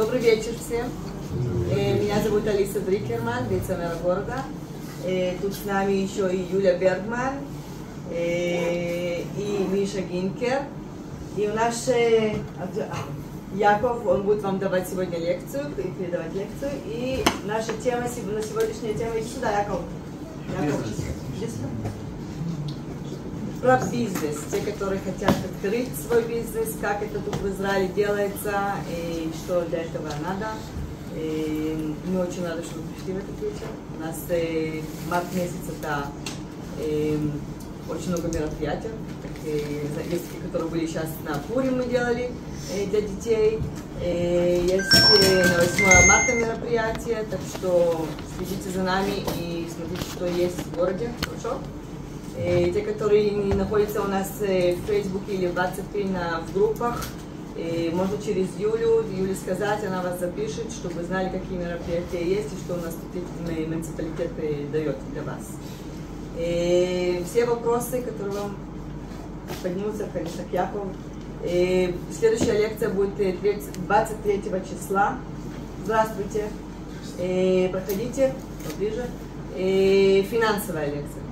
Добрый вечер всем. Э, Меня зовут Алиса Дрикерман, вице-мэр города. Э, Тут с нами еще и Юля Бергман, э, и Миша Гинкер. И у нас а, Яков, он будет вам давать сегодня лекцию, передавать лекцию. И наша тема, на сегодняшняя тема, иди сюда, Яков. Яков. Про бизнес. Те, которые хотят открыть свой бизнес, как это тут в Израиле делается, и что для этого надо. И мы очень рады, что вы пришли в этот вечер. У нас э, март месяц это э, очень много мероприятий. Так, э, которые были сейчас на Пуре мы делали э, для детей. Э, есть э, на 8 марта мероприятие, так что следите за нами и смотрите, что есть в городе. Хорошо? Э, те, которые находятся у нас э, в Фейсбуке или в WhatsApp на, в группах, э, можно через Юлю, Юле сказать, она вас запишет, чтобы знали, какие мероприятия есть и что у нас тут муниципалитет дает для вас. Э, все вопросы, которые вам поднимутся, конечно, к Якову. Э, следующая лекция будет э, 30 23 числа. Здравствуйте. Э, проходите поближе. Э, финансовая лекция.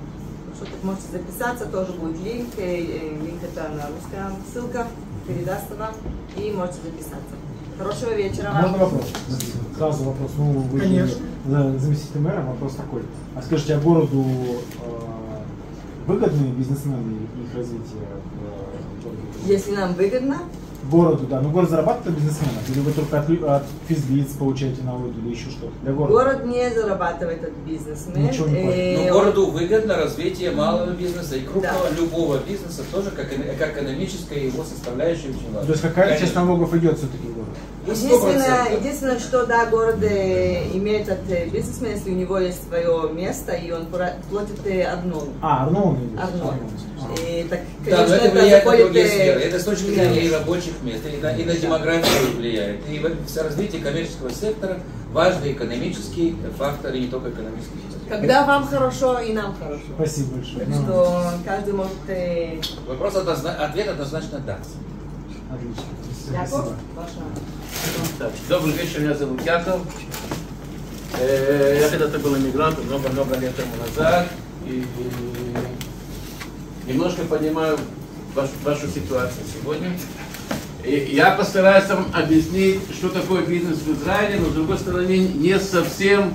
Что так можете записаться, тоже будет линк. э, э, Линк это на русском. Ссылка передаст вам и можете записаться. Хорошего вечера вам. Можно вопрос? Сразу вопрос. Ну, вы Конечно. за- заместитель мэра, вопрос такой. А скажите, а городу э, выгодны бизнесмены и их развитие в городе? Если нам выгодно, Городу, да. Ну, город зарабатывает от бизнесменов? Или вы только от, от физлиц получаете налоги или еще что-то? Для города? город не зарабатывает от бизнесмен. Ничего не. Э, Но городу выгодно развитие малого бизнеса и крупного Да. любого бизнеса тоже как, как экономическая его составляющая очень важна. То есть какая часть налогов идет все-таки в город? Ну, Единственное, 100%. единственное, что да, город имеет от э, бизнесмена, если у него есть свое место, и он платит э, одно. А, Арнон идет. Одно. А. И, так, Да, но конечно, это влияет на другие э, сферы. Это с точки зрения и рабочих мест, и на, и на демографию влияет. И в- с развитие коммерческого сектора важный экономический фактор, и не только экономический. Когда вам хорошо, и нам хорошо. Спасибо большое. Так что каждый может... Вопрос однозна- ответ однозначно да. Отлично. Яков, Спасибо. ваша. Добрый вечер, меня зовут Яков. Э, Я когда-то был иммигрантом много-много лет тому назад. И немножко понимаю вашу, вашу ситуацию сегодня. И я постараюсь вам объяснить, что такое бизнес в Израиле, но с другой стороны не совсем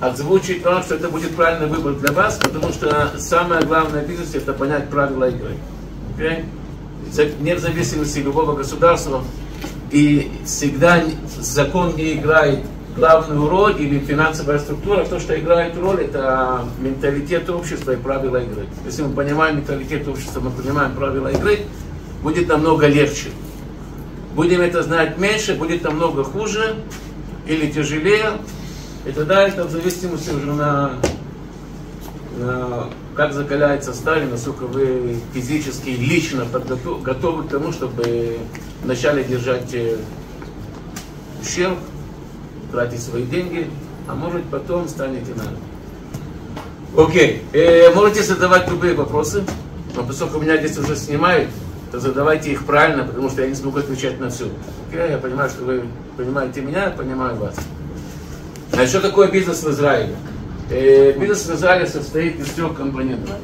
озвучить вам, что это будет правильный выбор для вас, потому что самое главное в бизнесе это понять правила игры. За- Вне зависимости любого государства и всегда закон не играет главную роль или финансовая структура, то, что играет роль, это менталитет общества и правила игры. Если мы понимаем менталитет общества, мы понимаем правила игры, будет намного легче. Будем это знать меньше, будет намного хуже или тяжелее. И тогда это в зависимости уже на, на как закаляется сталь, насколько вы физически и лично подготов- готовы к тому, чтобы вначале держать э, ущерб, тратить свои деньги, а может потом станете на. Окей, Э, можете задавать любые вопросы, но поскольку меня здесь уже снимают, то задавайте их правильно, потому что я не смогу отвечать на все. Окей, я понимаю, что вы понимаете меня, я понимаю вас. Значит, что такое бизнес в Израиле? Э, бизнес Израиле состоит из трех компонентов.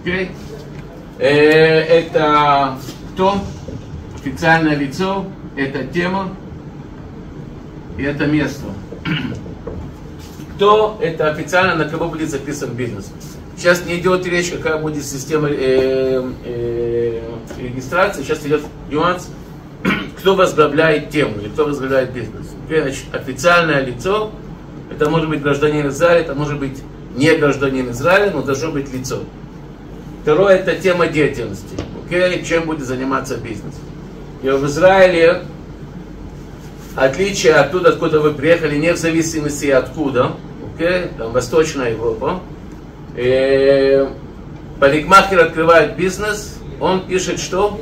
Окей? Э, это кто? Официальное лицо, это тема и это место. Кто это официально, на кого будет записан бизнес. Сейчас не идет речь, какая будет система э, э, регистрации, сейчас идет нюанс, кто возглавляет тему или кто возглавляет бизнес. Официальное лицо, это может быть гражданин Израиля, это может быть не гражданин Израиля, но должно быть лицо. Второе это тема деятельности. Окей, чем будет заниматься бизнес. И в Израиле отличие оттуда, откуда вы приехали, не в зависимости откуда, окей, там Восточная Европа, э, парикмахер открывает бизнес, он пишет что?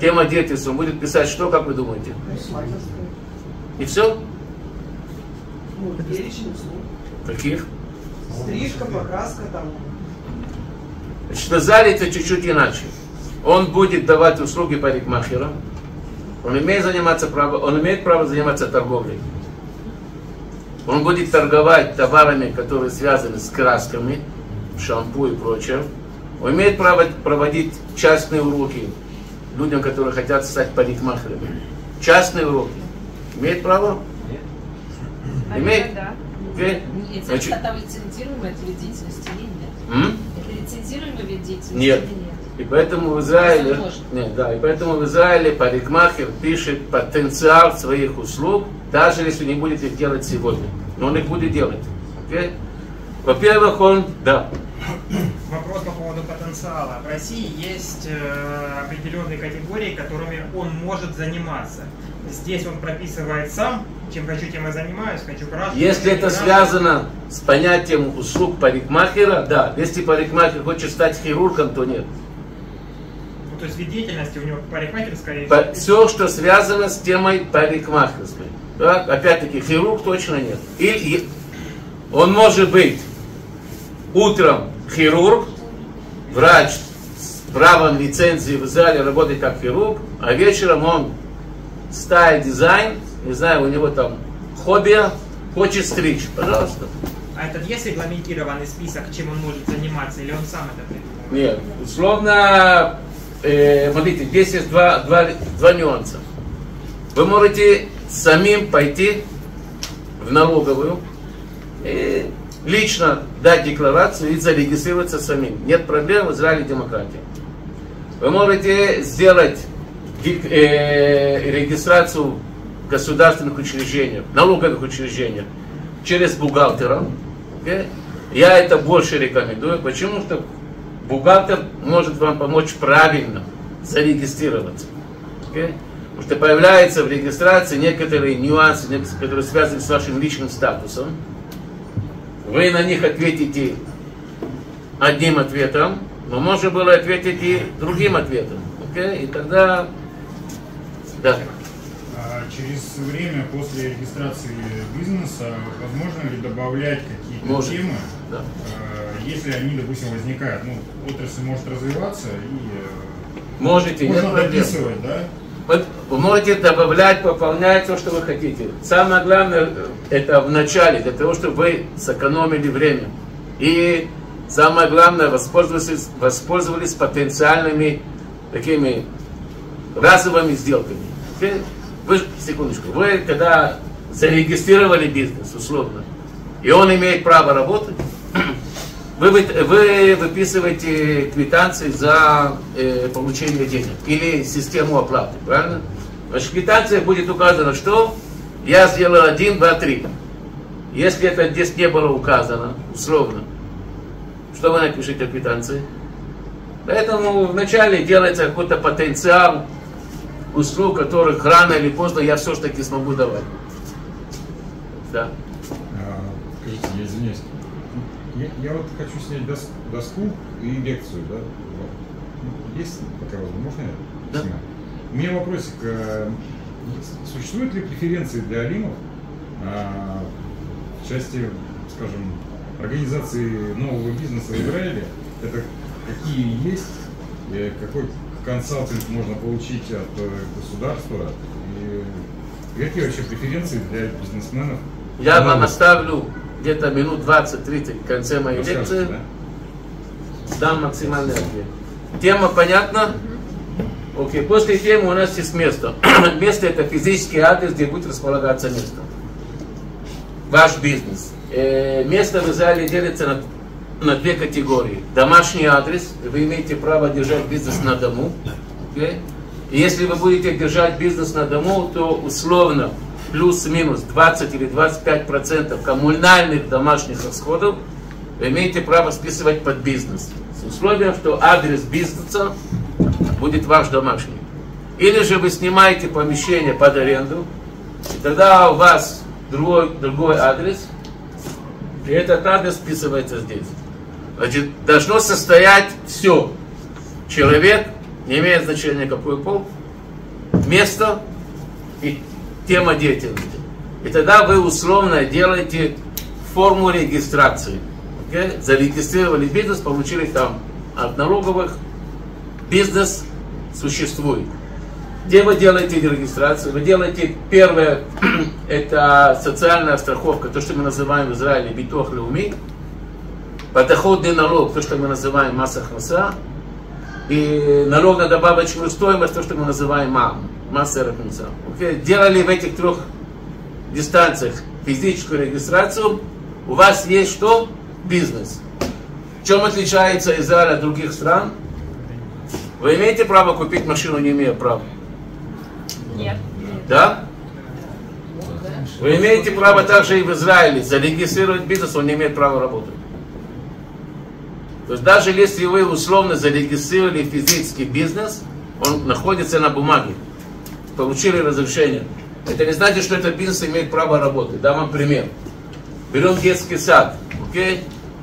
Тема деятельности, он будет писать что, как вы думаете? И все? Каких? Стрижка, покраска там. Значит, в Израиле это чуть-чуть иначе. Он будет давать услуги парикмахера, он имеет заниматься право, он имеет право заниматься торговлей. Он будет торговать товарами, которые связаны с красками, шампу и прочее. Он имеет право проводить частные уроки людям, которые хотят стать парикмахерами. Частные уроки. Имеет право? Имеет? Да. Окей? Нет, Значит- это там вид деятельности или нет? М? Это лицензируемый вид деятельности Нет. или нет? И поэтому в Израиле, нет, да, и поэтому в Израиле парикмахер пишет потенциал своих услуг, даже если не будет их делать сегодня. Но он их будет делать. Окей? Во-первых, он, да, Вопрос по поводу потенциала. В России есть э, определенные категории, которыми он может заниматься. Здесь он прописывает сам, чем хочу, тем и занимаюсь, хочу краску. Если это краску. связано с понятием услуг парикмахера, да. Если парикмахер хочет стать хирургом, то нет. Ну, то есть вид деятельности у него парикмахерская. Все, что связано с темой парикмахерской. Да? Опять-таки, хирург точно нет. Или он может быть утром хирург, врач с правом лицензии в Израиле работает как хирург, а вечером он стайл дизайн, не знаю, у него там хобби, хочет стричь. Пожалуйста. А этот есть регламентированный список, чем он может заниматься, или он сам это придумывает? Нет, условно, э, смотрите, здесь есть два, два, два нюанса. Вы можете самим пойти в налоговую и лично дать декларацию и зарегистрироваться самим. Нет проблем, в Израиле демократия. Вы можете сделать э, регистрацию в государственных учреждениях, налоговых учреждениях через бухгалтера. окей? Я это больше рекомендую. Почему? Что бухгалтер может вам помочь правильно зарегистрироваться. окей? Потому что появляются в регистрации некоторые нюансы, которые связаны с вашим личным статусом. Вы на них ответите одним ответом, но можно было ответить и другим ответом. окей? И тогда, да. А через время после регистрации бизнеса возможно ли добавлять какие-то Может. темы, да. э, если они, допустим, возникают? Ну, отрасль может развиваться и Можете, э, нет можно проблем. дописывать, да? Вот вы можете добавлять, пополнять то, что вы хотите. Самое главное, э, это в начале, для того, чтобы вы сэкономили время. И самое главное, воспользовались, воспользовались потенциальными такими разовыми сделками. Вы, секундочку, вы когда зарегистрировали бизнес, условно, и он имеет право работать, вы, вы, вы выписываете квитанции за э, получение денег или систему оплаты, правильно? Значит, в квитанции будет указано, что я сделал один, два, три. Если это здесь не было указано, условно, что вы напишите в квитанции? Поэтому вначале делается какой-то потенциал услуг, которых рано или поздно я все-таки смогу давать. Да. А, Скажите, я извиняюсь. Я, я вот хочу снять дос- доску и лекцию, да? Есть такая возможность? Можно я Да. сниму? У меня вопросик. а, Существуют ли преференции для алимов а, в части, скажем, организации нового бизнеса в Израиле? Это какие есть? И какой консалтинг можно получить от э, государства? И какие вообще преференции для бизнесменов? Я вам оставлю где-то минут 20-30 в конце моей Расскажете, лекции. да? Дам максимальный ответ. Тема понятна? Окей, после темы у нас есть место. место это физический адрес, где будет располагаться место. Ваш бизнес. Э, место в Израиле делится на, на две категории. Домашний адрес, вы имеете право держать бизнес на дому. И если вы будете держать бизнес на дому, то условно плюс-минус 20 или 25 процентов коммунальных домашних расходов вы имеете право списывать под бизнес. С условием, что адрес бизнеса будет ваш домашний. Или же вы снимаете помещение под аренду, и тогда у вас другой, другой адрес, и этот адрес списывается здесь. Значит, должно состоять все. Человек, не имеет значения какой пол, место тема деятельности. И тогда вы условно делаете форму регистрации. Окей? Зарегистрировали бизнес, получили там от налоговых, бизнес существует. Где вы делаете регистрацию? Вы делаете первое, это социальная страховка, то, что мы называем в Израиле битох леуми, подоходный налог, то, что мы называем масса хноса, и налог на добавочную стоимость, то, что мы называем МАМ, масса. Okay? Делали в этих трех дистанциях физическую регистрацию, у вас есть что? Бизнес. В чем отличается Израиль от других стран? Вы имеете право купить машину, не имея права? Нет. Да? Вы имеете право также и в Израиле зарегистрировать бизнес, он не имеет права работать. То есть даже если вы условно зарегистрировали физический бизнес, он находится на бумаге, получили разрешение. Это не значит, что этот бизнес имеет право работать. Дам вам пример. Берем детский сад. Okay?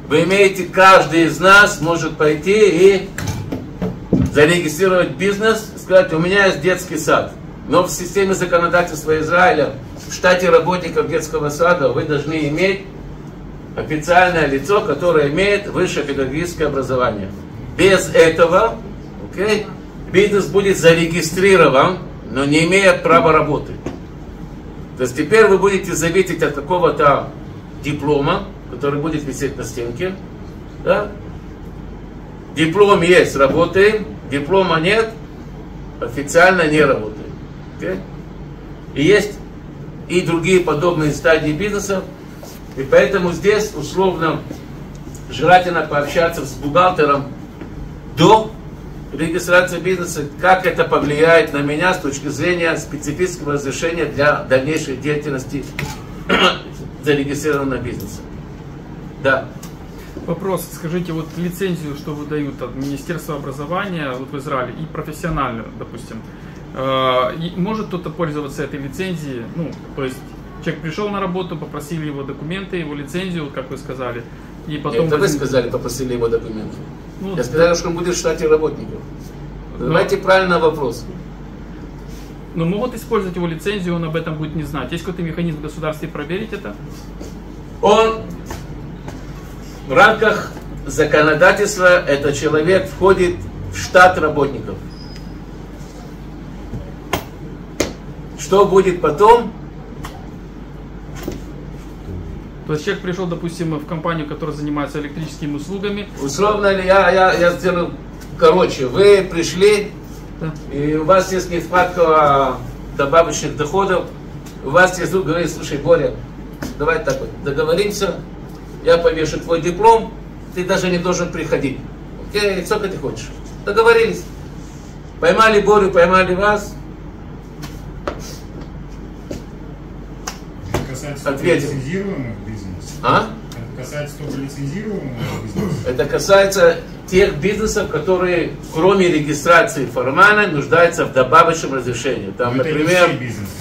Вы имеете, каждый из нас может пойти и зарегистрировать бизнес, сказать, у меня есть детский сад. Но в системе законодательства Израиля, в штате работников детского сада вы должны иметь официальное лицо, которое имеет высшее педагогическое образование. Без этого okay, бизнес будет зарегистрирован, но не имея права работы. То есть теперь вы будете зависеть от какого-то диплома, который будет висеть на стенке. Да? Диплом есть, работаем, диплома нет, официально не работаем. Okay? И есть и другие подобные стадии бизнеса. И поэтому здесь условно желательно пообщаться с бухгалтером до регистрации бизнеса, как это повлияет на меня с точки зрения специфического разрешения для дальнейшей деятельности зарегистрированного бизнеса. Да. Вопрос. Скажите, вот лицензию, что выдают от Министерства образования вот в Израиле и профессиональную, допустим, э, может кто-то пользоваться этой лицензией? Ну, то есть человек пришел на работу, попросили его документы, его лицензию, вот как вы сказали, и потом... Это вы сказали, попросили его документы. Ну, Я сказал, что он будет в штате работников. Но... Давайте правильно вопрос. Но могут использовать его лицензию, он об этом будет не знать. Есть какой-то механизм в государстве проверить это? Он в рамках законодательства, этот человек входит в штат работников. Что будет потом? То есть человек пришел, допустим, в компанию, которая занимается электрическими услугами. Условно я, я, я сделаю короче. Вы пришли, да. и у вас есть нехватка добавочных доходов. У вас есть друг говорит, слушай, Боря, давай так вот, договоримся, я повешу твой диплом, ты даже не должен приходить. Окей, сколько ты хочешь. Договорились. Поймали Борю, поймали вас. Ответим. А? Это касается только лицензируемого бизнеса? Это касается тех бизнесов, которые кроме регистрации формально нуждаются в добавочном разрешении. Там, Но например,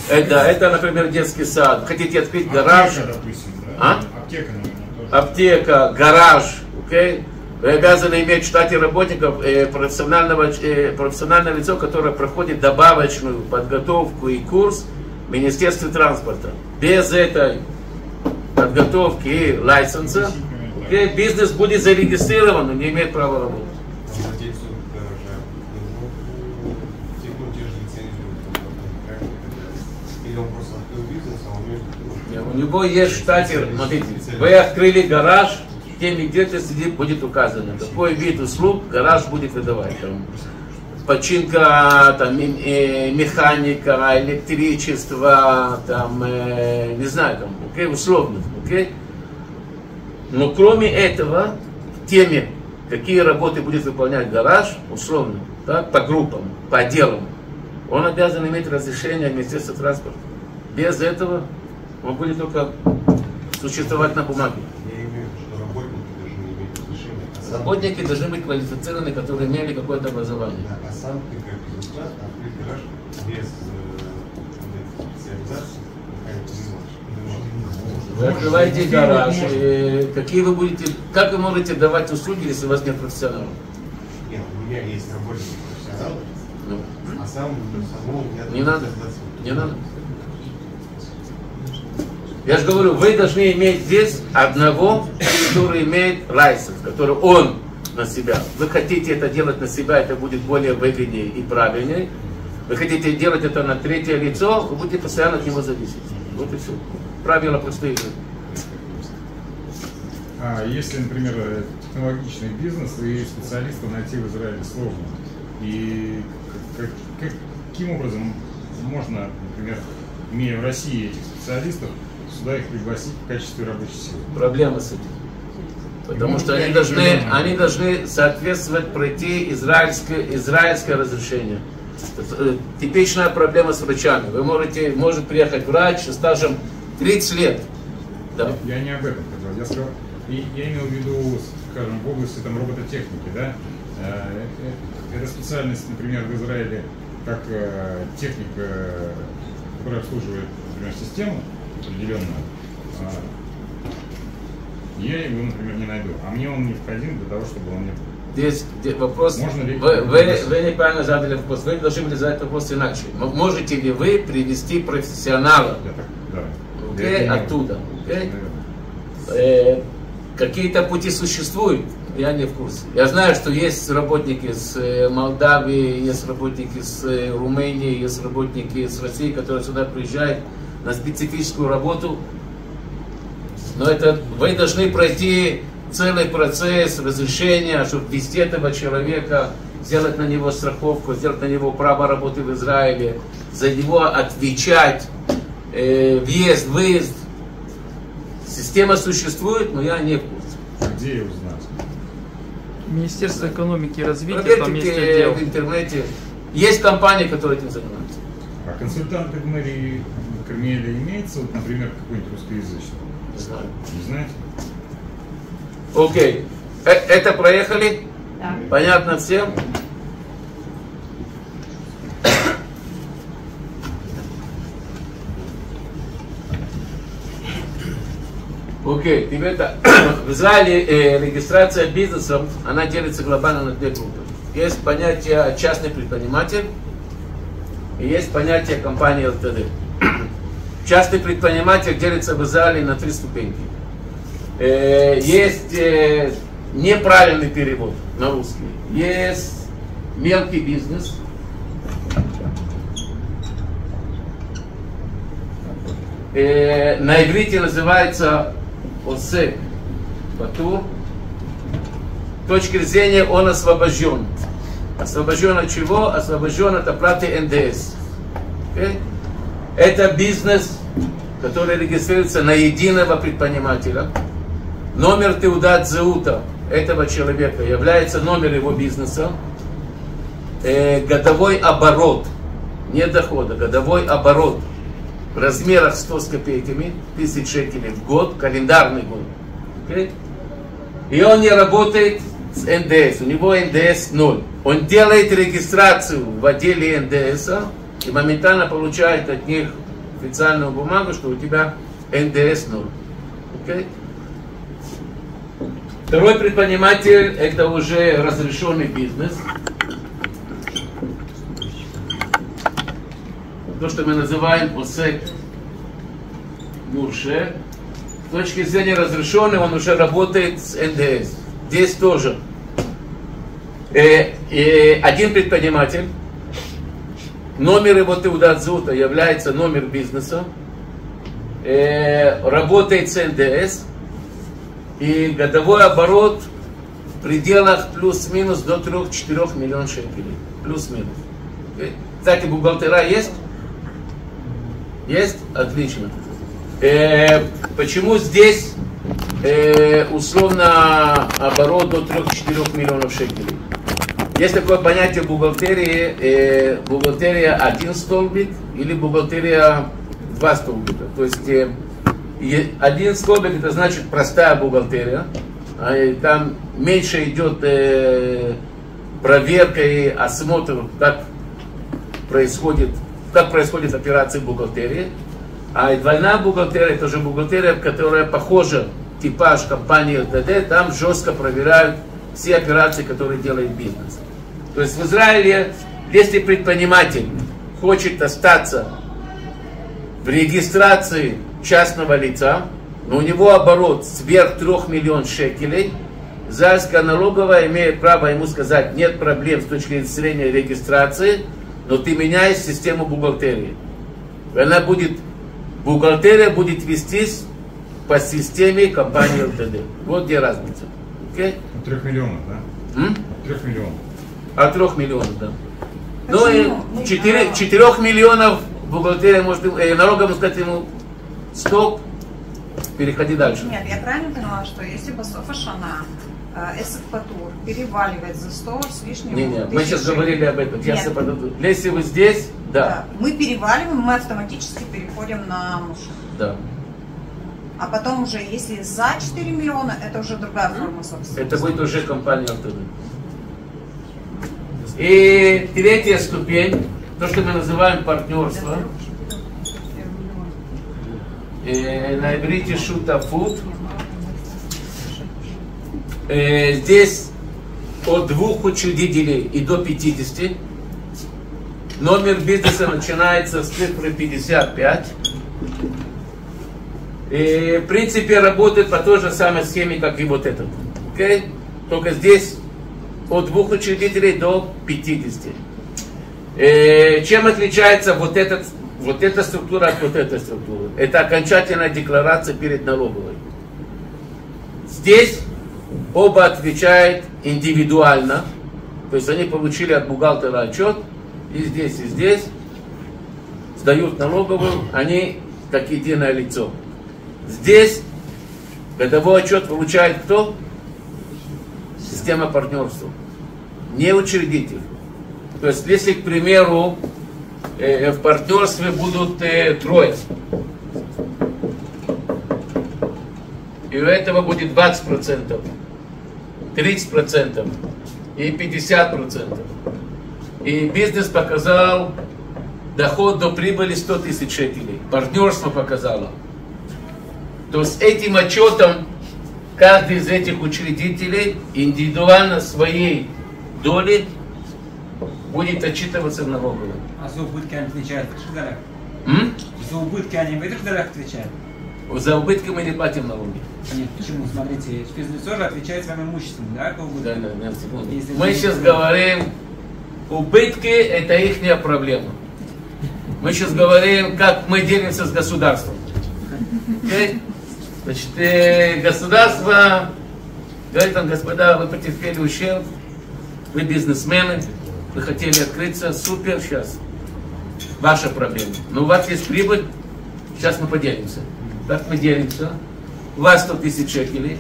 это, это, это, например, детский сад. Хотите открыть гараж? Аптека, допустим, да? А? Аптека, наверное, тоже. Аптека, гараж, окей? Вы обязаны иметь в штате работников э, профессионального, э, профессиональное лицо, которое проходит добавочную подготовку и курс Министерстве транспорта. Без этой подготовки и лайсенса, бизнес будет зарегистрирован, но не имеет права работать. У него есть в штате, смотрите, вы открыли гараж, теме деятельности будет указано, какой вид услуг гараж будет выдавать. Починка, там, э, механика, электричество, там, э, не знаю, там, окей, условно, окей. Но кроме этого, в теме, какие работы будет выполнять гараж, условно, так, по группам, по отделам, он обязан иметь разрешение Министерства транспорта. Без этого он будет только существовать на бумаге. Работники должны быть квалифицированы, которые имели какое-то образование. А сам ты как результат открыть гараж без э, специализации вы открываете гараж, и какие вы будете, как вы можете давать услуги, если у вас нет профессионалов? Нет, у меня есть работники профессионалы, Ну, а сам самому не надо, не надо. Я же говорю, вы должны иметь здесь одного, который имеет лайсенс, который он на себя. Вы хотите это делать на себя, это будет более выгоднее и правильнее. Вы хотите делать это на третье лицо, вы будете постоянно от него зависеть. Вот и все. Правила простые. А если, например, технологичный бизнес и специалиста найти в Израиле сложно, и как, как, каким образом можно, например, имея в России этих специалистов, сюда их пригласить в качестве рабочей силы? Проблема с этим. Потому Ну, что они должны, они должны соответствовать пройти израильское, израильское разрешение. Э, Типичная проблема с врачами. Вы можете, может приехать врач со стажем 30 лет. Да. Я не об этом хотел. Я сказал, я имел в виду, скажем, в области там, робототехники, да. Э, э, Это специальность, например, в Израиле, как техник, э, который обслуживает, например, систему определенную. А, Я его, например, не найду. А мне он необходим для того, чтобы он мне Здесь вопрос, Можно ли- вы, вы, вы неправильно задали вопрос, вы должны были задать вопрос иначе. Можете ли вы привести профессионала так, да. окей, Я оттуда? окей? Э, Какие-то пути существуют, я не в курсе. Я знаю, что есть работники с э, Молдавии, есть работники с э, Румынии, есть работники с России, которые сюда приезжают на специфическую работу. Но это вы должны пройти целый процесс разрешения, чтобы ввести этого человека, сделать на него страховку, сделать на него право работы в Израиле, за него отвечать, э, въезд, выезд. Система существует, но я не в курсе. Где ее узнать? Министерство экономики и развития, там есть Проверьте отдел. в интернете. Есть компании, которые этим занимаются. А консультанты в мэрии Кармеля имеется, вот, например, какой-нибудь русскоязычный? Не знаю. Не знаете? Окей. Э, Это проехали? Да. Понятно всем? Окей, теперь так. В Израиле э, регистрация бизнеса, она делится глобально на две группы. Есть понятие частный предприниматель и есть понятие компания ЛТД. Частный предприниматель делится в Израиле на три ступеньки. Э, есть э, неправильный перевод на русский. Есть мелкий бизнес. Э, на иврите называется осек патур. С точки зрения он освобожден. Освобожден от чего? Освобожден от оплаты НДС. Окей? Это бизнес, который регистрируется на единого предпринимателя. Номер Теудат Заута этого человека является номер его бизнеса. Э, годовой оборот, не дохода, годовой оборот в размерах 100 с копейками, тысяч шекелей в год, календарный год. Окей? И он не работает с НДС, у него НДС 0. Он делает регистрацию в отделе НДС и моментально получает от них официальную бумагу, что у тебя НДС 0. Окей? Второй предприниматель это уже разрешенный бизнес. То, что мы называем ОСЕК Мурше. С точки зрения разрешенный, он уже работает с НДС. Здесь тоже. Э, э, один предприниматель, номер его Теудат Зута является номер бизнеса, э, работает с НДС, и годовой оборот в пределах плюс-минус до 3-4 миллионов шекелей. Плюс-минус. Окей? Кстати, бухгалтера есть? Есть? Отлично. Э, почему здесь э, условно оборот до 3-4 миллионов шекелей? Есть такое понятие бухгалтерии, э, бухгалтерия один столбик или бухгалтерия два столбика. То есть э, один столбик это значит простая бухгалтерия, а, там меньше идет э, проверка и осмотр, как происходит, как происходит операция бухгалтерии. А и двойная бухгалтерия, это же бухгалтерия, которая похожа, типаж компании ЛТД, там жестко проверяют все операции, которые делает бизнес. То есть в Израиле, если предприниматель хочет остаться в регистрации частного лица, но у него оборот сверх 3 миллионов шекелей, Зальская налоговая имеет право ему сказать, нет проблем с точки зрения регистрации, но ты меняешь систему бухгалтерии. Она будет, бухгалтерия будет вестись по системе компании ЛТД. Вот где разница. Okay? От трех миллионов, да? М? От трех миллионов. От трех миллионов, да. Ну и четырех миллионов бухгалтерия может э, налогом сказать ему стоп, переходи дальше. Нет, я правильно поняла, что если бы Софашана Эсэпатур переваливает за 100 с лишним не, не, Мы сейчас говорили об этом. Сейчас Если вы здесь, да. да. Мы переваливаем, мы автоматически переходим на муж. Да. А потом уже, если за 4 миллиона, это уже другая форма собственности. Это будет уже компания ЛТД. И третья ступень, то, что мы называем партнерство. Э, на иврите шутафут. Э, здесь от двух учредителей и до 50. Номер бизнеса начинается с цифры 55. И, в принципе, работает по той же самой схеме, как и вот этот. Окей? Только здесь от двух учредителей до 50. Э, чем отличается вот, этот, вот эта структура от вот этой структуры? Это окончательная декларация перед налоговой. Здесь оба отвечают индивидуально, то есть они получили от бухгалтера отчет, и здесь, и здесь, сдают налоговую, они как единое лицо. Здесь годовой отчет получает кто? Система партнерства. Не учредитель. То есть, если, к примеру, э, в партнерстве будут э, трое, и у этого будет 20%, 30% и 50%. И бизнес показал доход до прибыли 100 тысяч шекелей. Партнерство показало. То с этим отчетом каждый из этих учредителей индивидуально своей доли будет отчитываться в налоговой. А за убытки они отвечают в этих долях? М? За убытки они в этих долях отвечают? За убытки мы не платим налоги. Нет, почему? Смотрите, физлицо же отвечает своим имуществом, да, по убыткам? Да, да, да. Если Мы сейчас говорим, убытки это их проблема. Мы сейчас говорим, как мы делимся с государством. Окей? Значит, э, государство говорит нам, господа, вы потерпели ущерб, вы бизнесмены, вы хотели открыться, супер, сейчас. Ваша проблема. Но у вас есть прибыль, сейчас мы поделимся. Как мы делимся? У вас 100 тысяч шекелей,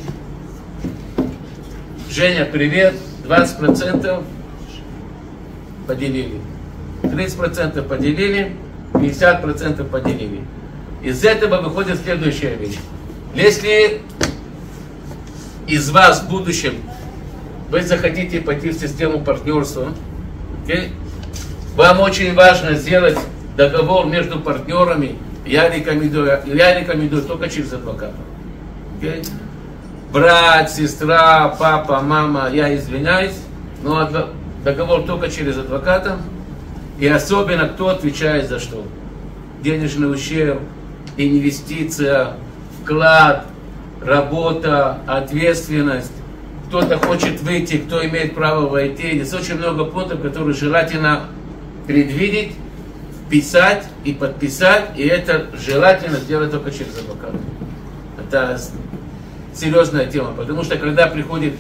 Женя, привет. 20% поделили. 30% поделили, 50% поделили. Из этого выходит следующая вещь. Если из вас в будущем вы захотите пойти в систему партнерства, окей, вам очень важно сделать договор между партнерами. Я рекомендую, я рекомендую только через адвоката. Окей? брат, сестра, папа, мама, я извиняюсь, но договор только через адвоката. И особенно кто отвечает за что. Денежный ущерб, инвестиция, вклад, работа, ответственность. Кто-то хочет выйти, кто имеет право войти. Здесь очень много пунктов, которые желательно предвидеть, вписать и подписать. И это желательно сделать только через адвоката. Это серьезная тема, потому что когда приходит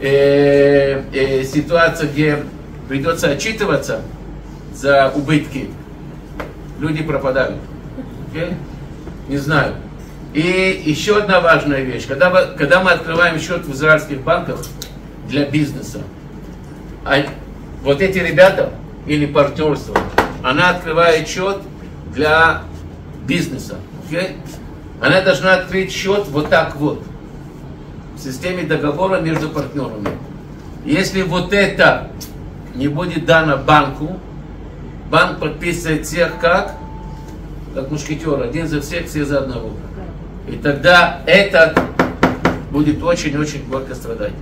э, э, ситуация, где придется отчитываться за убытки, люди пропадают. Окей? Не знаю. И еще одна важная вещь. Когда, вы- когда мы открываем счет в израильских банках для бизнеса, а вот эти ребята или партнерство, она открывает счет для бизнеса. окей? Она должна открыть счет вот так вот, в системе договора между партнерами. Если вот это не будет дано банку, банк подписывает всех как? Как мушкетер, один за всех, все за одного. И тогда этот будет очень-очень горько страдать.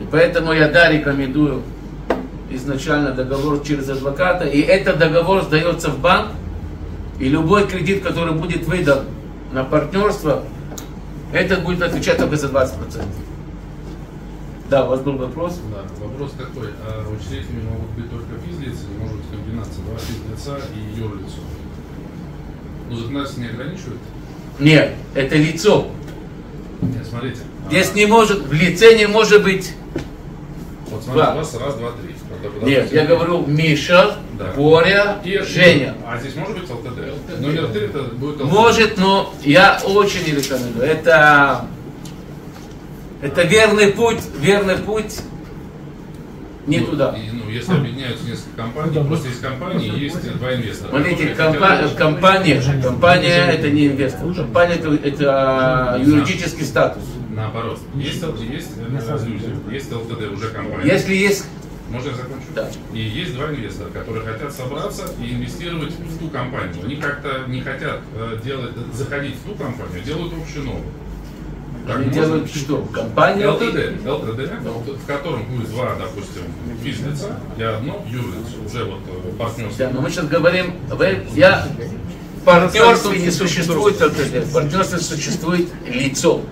И поэтому я, да, рекомендую изначально договор через адвоката, и этот договор сдается в банк, и любой кредит, который будет выдан на партнерство, этот будет отвечать только за 20%. Да, у вас был вопрос? Да, вопрос такой. А учредителями могут быть только физлицы, или может быть комбинация два физлица и юрлицо? Ну, законодательство не ограничивает? Нет, это лицо. Нет, смотрите. Здесь не может, в лице не может быть Вот смотрите, вас раз, два, три. Нет, я говорю Миша, Да. Боря, И- Женя. А здесь может быть ЛТД? Номер три это будет ЛТД. Может, но я очень рекомендую. Это, это верный путь, верный путь не Ну, туда. и, ну, если объединяются несколько компаний, просто есть компании, есть два инвестора. Смотрите, компа- компания, компания это не инвестор. Компания это, это юридический статус. Наоборот. Есть, есть э, люди, есть ЛТД, уже компания. Если есть Можно я закончу? Да. И есть два инвестора, которые хотят собраться и инвестировать в ту компанию. Они как-то не хотят э, делать, заходить в ту компанию, делают общую новую. Они делают что? Компанию? ЛТД, ЛТД, в котором будет два, допустим, физлица и одно юрлицо, уже вот э, партнерство. Да, но мы сейчас говорим, вы- я в партнерстве не существует ЛТД, в партнерстве существует лицо.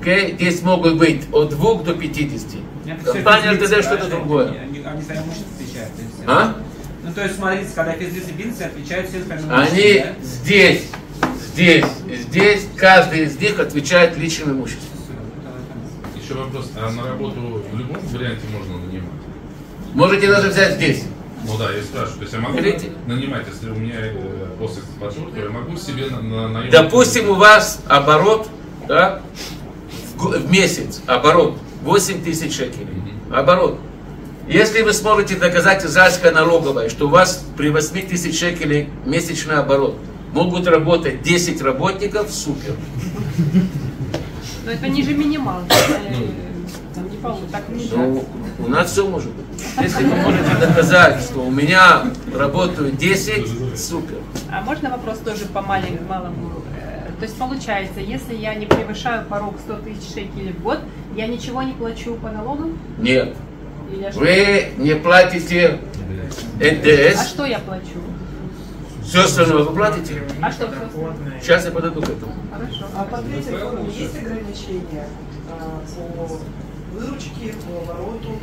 Окей? Здесь могут быть от 2 до 50. Нет, это всё Компания ЛТД что-то другое. Они, они своим имуществом отвечают. А? Ну, то есть, смотрите, когда физлицы и бизнесы отвечают все Они здесь, здесь, и здесь, каждый из них отвечает личным имуществом. Еще вопрос, а на работу в любом варианте можно нанимать? Можете даже взять здесь. Ну да, я спрашиваю, то есть я могу Берите. нанимать, если у меня э, после то я могу себе на, на наем- Допустим, у вас оборот да, в, в месяц, оборот 8 тысяч шекелей. Оборот. Если вы сможете доказать израильская налоговая, что у вас при 8 тысяч шекелей месячный оборот, могут работать 10 работников, супер. Но это ниже минималки. э, Там не получится. Так нельзя. Ну, у нас все может быть. Если вы можете доказать, что у меня работают 10, супер. А можно вопрос тоже по маленькому, малому? Э, То есть получается, если я не превышаю порог 100 тысяч шекелей в год, я ничего не плачу по налогам? Нет. Вы не платите А НДС, что я плачу? Все остальное вы платите. А что? Сейчас я подойду к этому. Хорошо. А по третьей форме есть ограничения а, по выручке, по обороту?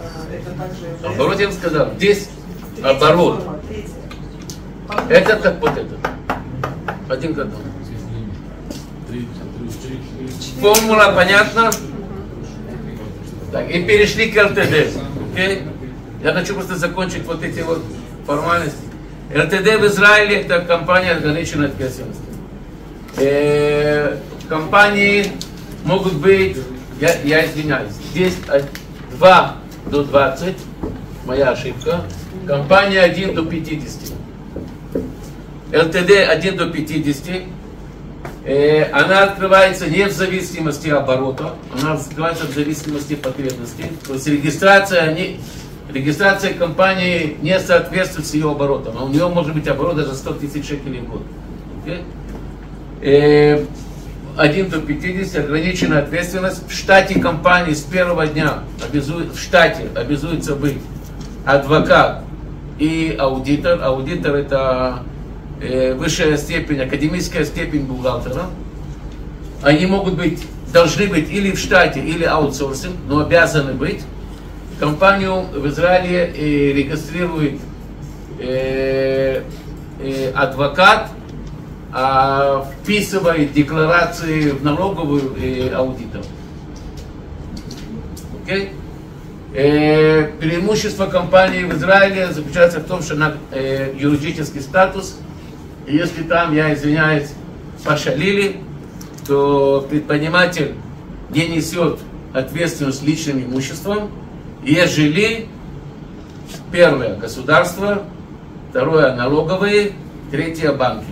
А, Это также является- Оборот я вам сказал, здесь Третья оборот. форма. Это как вот это. Один к одному. Формула понятна? Так, и перешли к ЛТД. Окей? Я хочу просто закончить вот эти вот формальности. ЛТД в Израиле это компания ограниченной ответственности. Э, компании могут быть, я, я извиняюсь, здесь от 2 до 20, моя ошибка. Компания 1 до 50. ЛТД 1 до 50. Э, она открывается не в зависимости оборота, она открывается в зависимости потребностей. То есть регистрация, не, регистрация компании не соответствует с ее оборотом, а у нее может быть оборот даже 100 тысяч шекелей в год. Э, 1 до 50 ограниченная ответственность. В штате компании с первого дня обязует, в штате обязуется быть адвокат и аудитор. Аудитор это э, высшая степень, академическая степень бухгалтера. Они могут быть, должны быть или в штате, или аутсорсинг, но обязаны быть. Компанию в Израиле э, регистрирует э, э, адвокат, а вписывает декларации в налоговую э, аудитор. Окей? Э, преимущество компании в Израиле заключается в том, что она э, юридический статус. И если там, я извиняюсь, пошалили, то предприниматель не несет ответственность личным имуществом, ежели первое государство, второе налоговые, третье банки.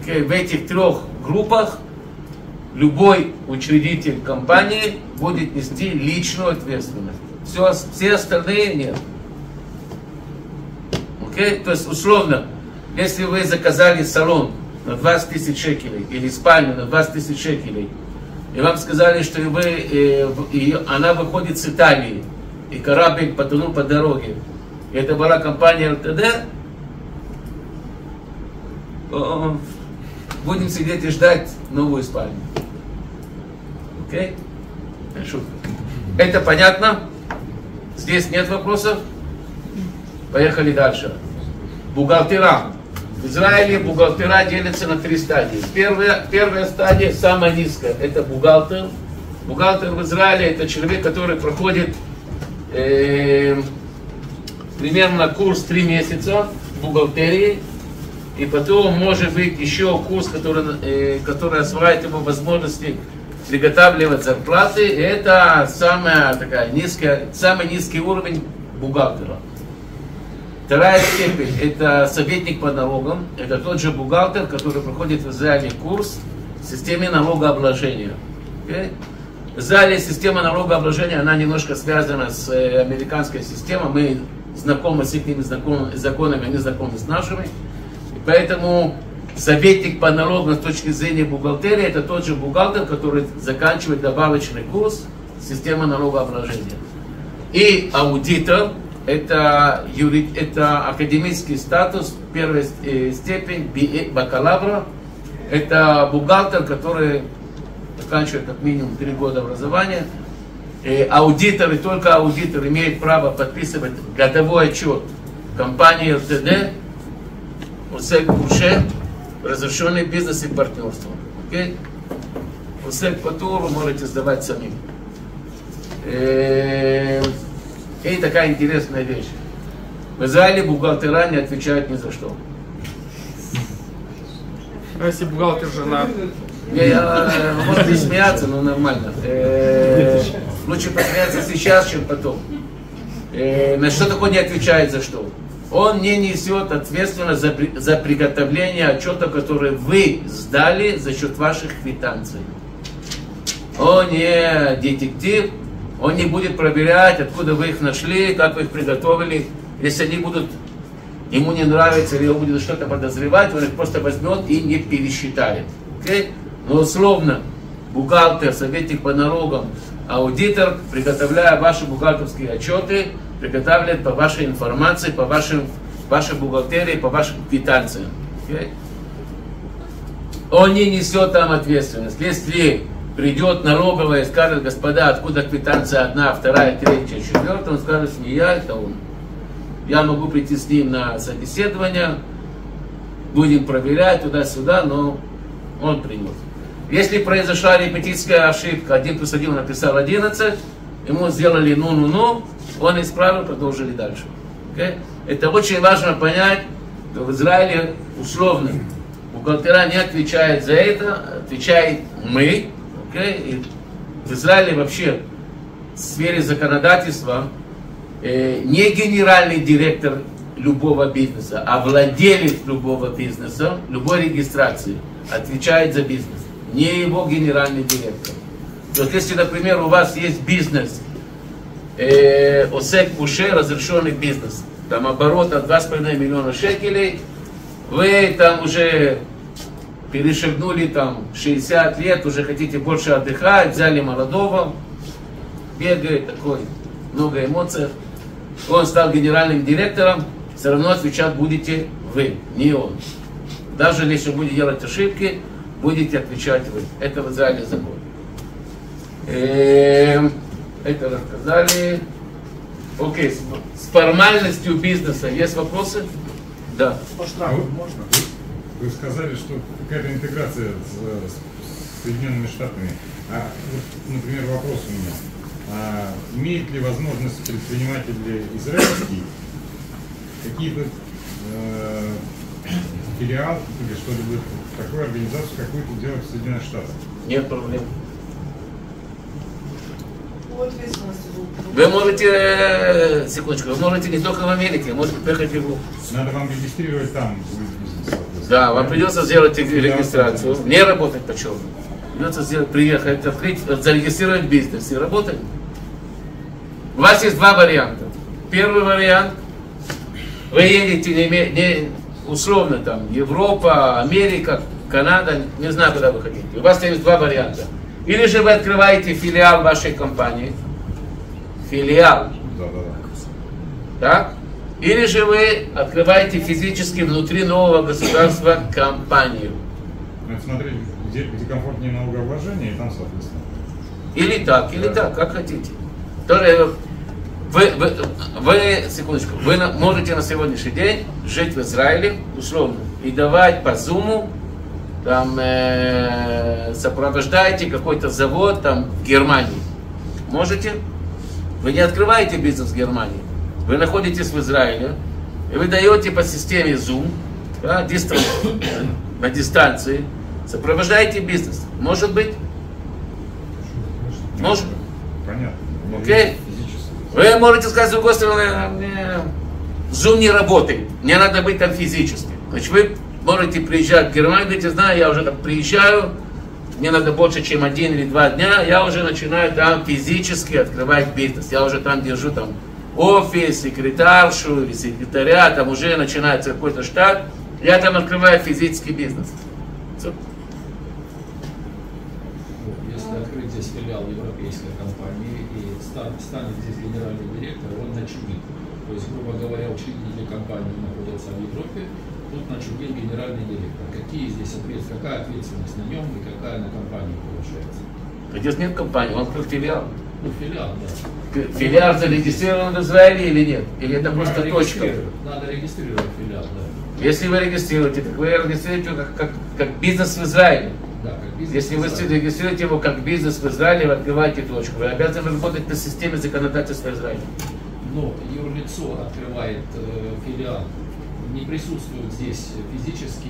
Окей, В этих трех группах любой учредитель компании будет нести личную ответственность. Все, все остальные нет. Окей? То есть, условно, если вы заказали салон на 20 тысяч шекелей или спальню на 20 тысяч шекелей, и вам сказали, что вы, э, в- и она выходит с Италии, и корабль потонул по дороге, это была компания ЛТД, будем сидеть и ждать новую спальню. Окей? Шутка. Это понятно? Здесь нет вопросов? Поехали дальше. Бухгалтера. В Израиле бухгалтера делятся на три стадии. Первая, первая стадия, самая низкая, это бухгалтер. Бухгалтер в Израиле это человек, который проходит э, примерно курс 3 месяца в бухгалтерии. И потом может быть еще курс, который, э, который осваивает ему возможности приготавливать зарплаты. Это самая такая низкая, самый низкий уровень бухгалтера. Вторая степень – это советник по налогам. Это тот же бухгалтер, который проходит в Израиле курс в системе налогообложения. Okay? В Израиле система налогообложения, она немножко связана с э, американской системой. Мы знакомы с их законами, они знакомы с нашими. И поэтому советник по налогам с точки зрения бухгалтерии, это тот же бухгалтер, который заканчивает добавочный курс системы налогообложения. И аудитор, это, юри, это академический статус, первая э, степень, бакалавра. Это бухгалтер, который заканчивает как минимум три года образования. И аудитор, только аудитор имеет право подписывать годовой отчет компании ЛТД, УСЭК Буше, разрешенный бизнес и партнерство. Okay? УСЭК Патур вы можете сдавать самим. Э, и такая интересная вещь. В Израиле бухгалтера не отвечают ни за что. А если бухгалтер жена? Я, можно смеяться, но нормально. Э, лучше посмеяться сейчас, чем потом. Э, на что такое не отвечает за что? Он не несет ответственность за, за приготовление отчета, который вы сдали за счет ваших квитанций. Он не детектив, он не будет проверять, откуда вы их нашли, как вы их приготовили. Если они будут, ему не нравится, или он будет что-то подозревать, он их просто возьмет и не пересчитает. Okay? Но условно, бухгалтер, советник по налогам, аудитор, приготовляя ваши бухгалтерские отчеты, приготавливает по вашей информации, по вашим, вашей бухгалтерии, по вашим квитанциям. Okay? Он не несет там ответственность. Если придет налоговая и скажет, господа, откуда квитанция одна, вторая, третья, четвертая, он скажет, не я, это он. Я могу прийти с ним на собеседование, будем проверять туда-сюда, но он принес. Если произошла репетитская ошибка, один плюс один написал 11, ему сделали ну-ну-ну, он исправил, продолжили дальше. Okay? Это очень важно понять, что в Израиле условно бухгалтера не отвечает за это, отвечает мы. Okay? И в Израиле вообще в сфере законодательства э, не генеральный директор любого бизнеса, а владелец любого бизнеса, любой регистрации отвечает за бизнес не его генеральный директор. То есть, если, например, у вас есть бизнес, э, ОСЕК Пуше, разрешенный бизнес, там оборот от 2,5 миллиона шекелей, вы там уже перешагнули там 60 лет, уже хотите больше отдыхать, взяли молодого, бегает такой, много эмоций, он стал генеральным директором, все равно отвечать будете вы, не он. Даже если будете делать ошибки, будете отвечать вы. Это в Израиле закон. Эм, это рассказали. Окей, с формальностью бизнеса есть вопросы? Да. По штрафу можно? Вы, вы сказали, что какая-то интеграция с, с Соединенными Штатами. А, вот, например, вопрос у меня. А, имеет ли возможность предприниматели израильские какие-то э, филиал или что-либо такую организацию какую-то делать в Соединенных Штатах? Нет проблем. Вы можете, э, секундочку, вы можете не только в Америке, можете поехать в Европу. Надо вам регистрировать там Да, вам придется сделать регистрацию, не работать по черному. Придется сделать, приехать, открыть, зарегистрировать бизнес и работать. У вас есть два варианта. Первый вариант, вы едете не, не, условно там Европа, Америка, Канада, не знаю, куда вы хотите. У вас есть два варианта. Или же вы открываете филиал вашей компании, филиал, да, да, да. так? Или же вы открываете физически внутри нового государства компанию. Надо смотреть, где, где комфортнее налогообложение, и там, соответственно. Или так, или да. так, как хотите. Тоже вы, вы, вы, секундочку, вы можете на сегодняшний день жить в Израиле, условно, и давать по зуму, там, э, сопровождаете какой-то завод там в Германии. Можете? Вы не открываете бизнес в Германии. Вы находитесь в Израиле, и вы даете по системе Zoom, да, дистан- на дистанции, сопровождаете бизнес. Может быть? Может? Понятно. Окей? Вы можете сказать с другой мне Zoom не работает, мне надо быть там физически. Значит, вы можете приезжать в Германию, говорите, знаю, я уже там приезжаю, мне надо больше, чем один или два дня, я уже начинаю там физически открывать бизнес. Я уже там держу там офис, секретаршу или секретаря, там уже начинается какой-то штат, я там открываю физический бизнес. Всё. Если открыть здесь филиал европейской компании и ста- станет здесь генеральный директор, он начудит. То есть, грубо говоря, учредители компании находятся в Европе, тут начудил генеральный директор. Какие здесь ответственность, какая ответственность на нем и какая на компании получается? Здесь нет компании, он открыл филиал. Ну, филиал, да. Филиал зарегистрирован в Израиле или нет? Или это просто Надо точка? регистрировать. Надо регистрировать филиал, да. Если вы регистрируете, так вы регистрируете его как, как, как бизнес в Израиле. Да, как бизнес Если в вы Израиле. регистрируете его как бизнес в Израиле, вы открываете точку. Вы обязаны работать по системе законодательства Израиля. Но юрлицо открывает э, филиал, не присутствует здесь физически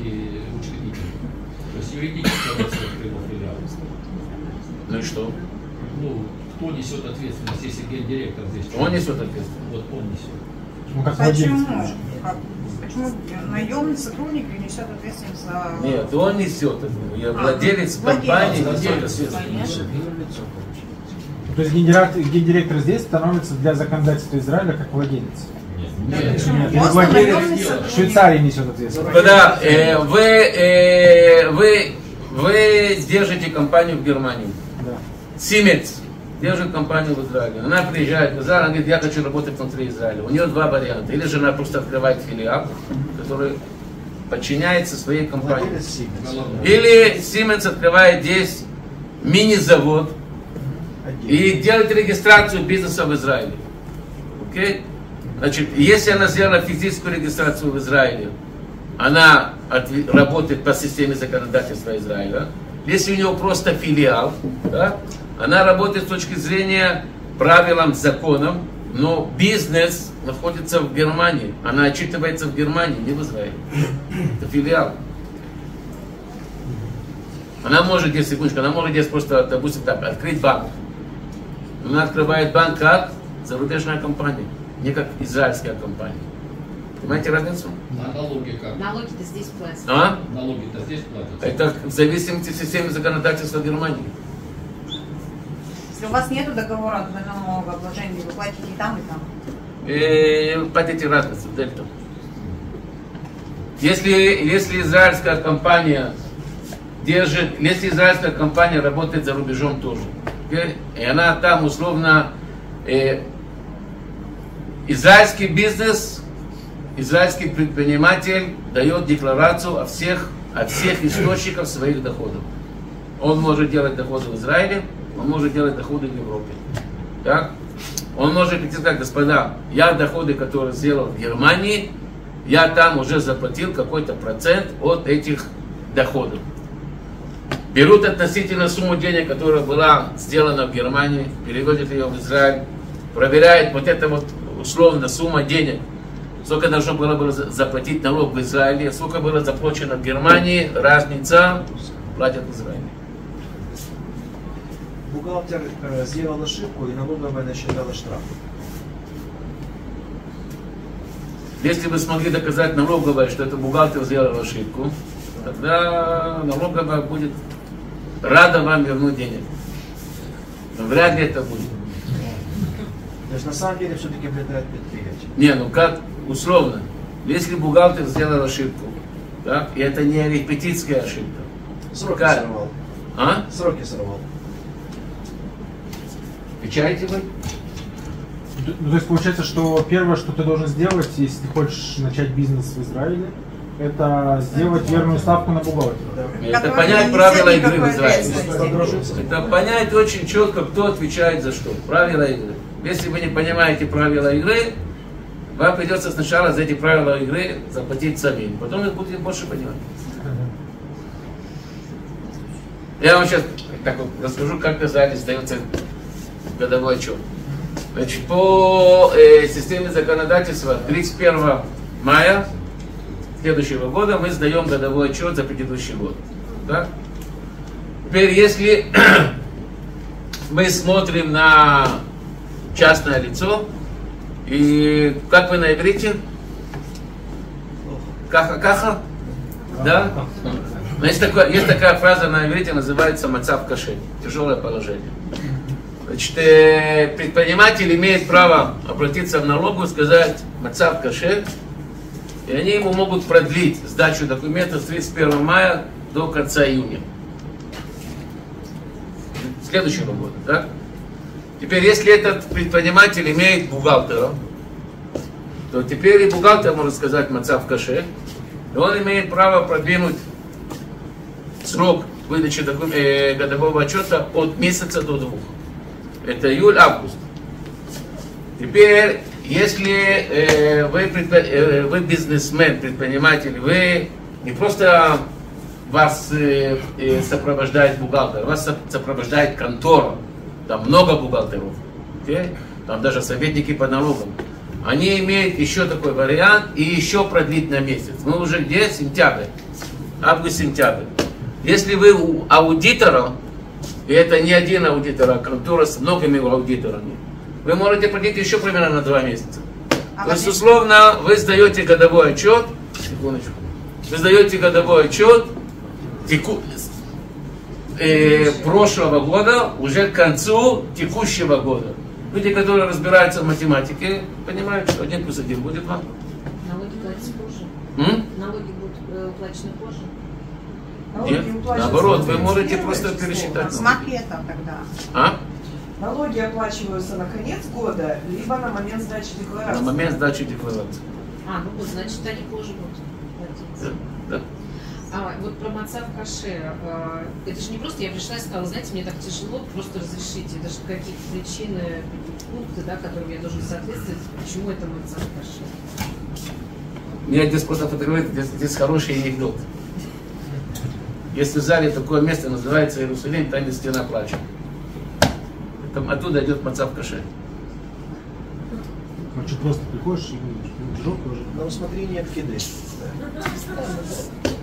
учредитель. То есть юридическое лицо открыло филиал. Ну и что? Ну, кто несет ответственность, если гендиректор здесь? Он несет ответственность. Вот он несет. Ну, как Почему? Как- Почему наемный сотрудник несет ответственность за... Нет, он несет. Я А, владелец владелец, компании несет владелец, ответственность. То есть генеральный, гендиректор здесь становится для законодательства Израиля как владелец. Швейцарии несет ответственность. Когда э, вы, э, вы, вы держите компанию в Германии. Да. Siemens держит компанию в Израиле. Она приезжает в Израиль, она говорит, я хочу работать внутри Израиля. У нее два варианта. Или же она просто открывает филиал, который подчиняется своей компании. Или Siemens открывает здесь мини-завод и делает регистрацию бизнеса в Израиле. Окей? Значит, если она сделала физическую регистрацию в Израиле, она отве- работает по системе законодательства Израиля. Если у нее просто филиал, да, она работает с точки зрения правилам, законам, но бизнес находится в Германии. Она отчитывается в Германии, не в Израиле. Это филиал. Она может здесь, секундочку, она может здесь просто, допустим, так, открыть банк. Она открывает банк как зарубежная компания, не как израильская компания. Понимаете разницу? Налоги как? Налоги-то здесь платят. А? Налоги-то здесь платятся. Это в зависимости от системы законодательства Германии. Если у вас нет договора о двойном налогообложении, вы платите и там, и там. И платите разницу, дельту. Если, если израильская компания держит, если израильская компания работает за рубежом тоже, окей, и она там условно э, израильский бизнес, израильский предприниматель дает декларацию о всех, о всех источниках своих доходов. Он может делать доходы в Израиле, он может делать доходы в Европе. Так? Он может прийти и господа, я доходы, которые сделал в Германии, я там уже заплатил какой-то процент от этих доходов. Берут относительно сумму денег, которая была сделана в Германии, переводят ее в Израиль, проверяют вот это вот условно сумма денег, сколько должно было, было за- заплатить налог в Израиле, сколько было заплачено в Германии, разница платят в Израиле. Бухгалтер э, сделал ошибку и налоговая насчитала штраф. Если вы смогли доказать налоговой, что это бухгалтер сделал ошибку, тогда налоговая будет рада вам вернуть денег. Но вряд ли это будет. То есть на самом деле все-таки влетает предприятие. Не, ну как условно. Если бухгалтер сделал ошибку, так, и это не репетитская ошибка. Сроки Какая? сорвал. А? Сроки сорвал. Отвечаете вы? Ну, то есть получается, что первое, что ты должен сделать, если ты хочешь начать бизнес в Израиле, это сделать верную ставку на бухгалтера. Это Который понять правила игры в Израиле. Это понять очень четко, кто отвечает за что. Правила игры. Если вы не понимаете правила игры, вам придется сначала за эти правила игры заплатить самим. Потом вы будете больше понимать. Я вам сейчас так вот расскажу, как зале сдается годовой отчет. Значит, по э, системе законодательства 31 мая следующего года мы сдаем годовой отчет за предыдущий год. Да? Теперь, если мы смотрим на частное лицо, и как вы на иврите? Каха-каха? Да? Но есть, такое, есть такая фраза на иврите, называется «мацав кашель», тяжелое положение. Значит, э, предприниматель имеет право обратиться в налогу сказать «мацав кашель», и они ему могут продлить сдачу документов с 31 мая до конца июня. Следующего года, да? Теперь, если этот предприниматель имеет бухгалтера, то теперь и бухгалтер может сказать «мацав каше», и он имеет право продвинуть срок выдачи э, годового отчета от месяца до двух. Это июль-август. Теперь, если э, вы, предпри- э, вы бизнесмен, предприниматель, вы не просто вас э, э, сопровождает бухгалтер, вас со- сопровождает контора, там много бухгалтеров, окей? там даже советники по налогам. Они имеют еще такой вариант и еще продлить на месяц. Мы уже где? Сентябрь. Август-сентябрь. Если вы у аудитора, и это не один аудитор, а контора с многими аудиторами, вы можете продлить еще примерно на два месяца. То есть, условно, вы сдаете годовой отчет, секундочку, вы сдаете годовой отчет теку, э, прошлого года уже к концу текущего года. Люди, которые разбираются в математике, понимают, что один плюс один будет вам. Налоги платятся позже. М? Налоги будут э, уплачены позже. Нет, наоборот, вы можете просто пересчитать. С макета тогда. А? Налоги оплачиваются на конец года, либо на момент сдачи декларации. На момент сдачи декларации. А, ну вот, значит, они позже будут платиться. Да, да. А, вот про мацав каше. э, Это же не просто я пришла и сказала, знаете, мне так тяжело, просто разрешите. Это же какие-то причины, пункты, да, которым я должен соответствовать. Почему это мацав каше? Меня здесь просто фотографирует, здесь, здесь хороший анекдот. Если в зале такое место называется Иерусалим, там где стена плача. Там оттуда идет мацав каше. Ну, что просто приходишь и говоришь, ну, уже. На усмотрение киды.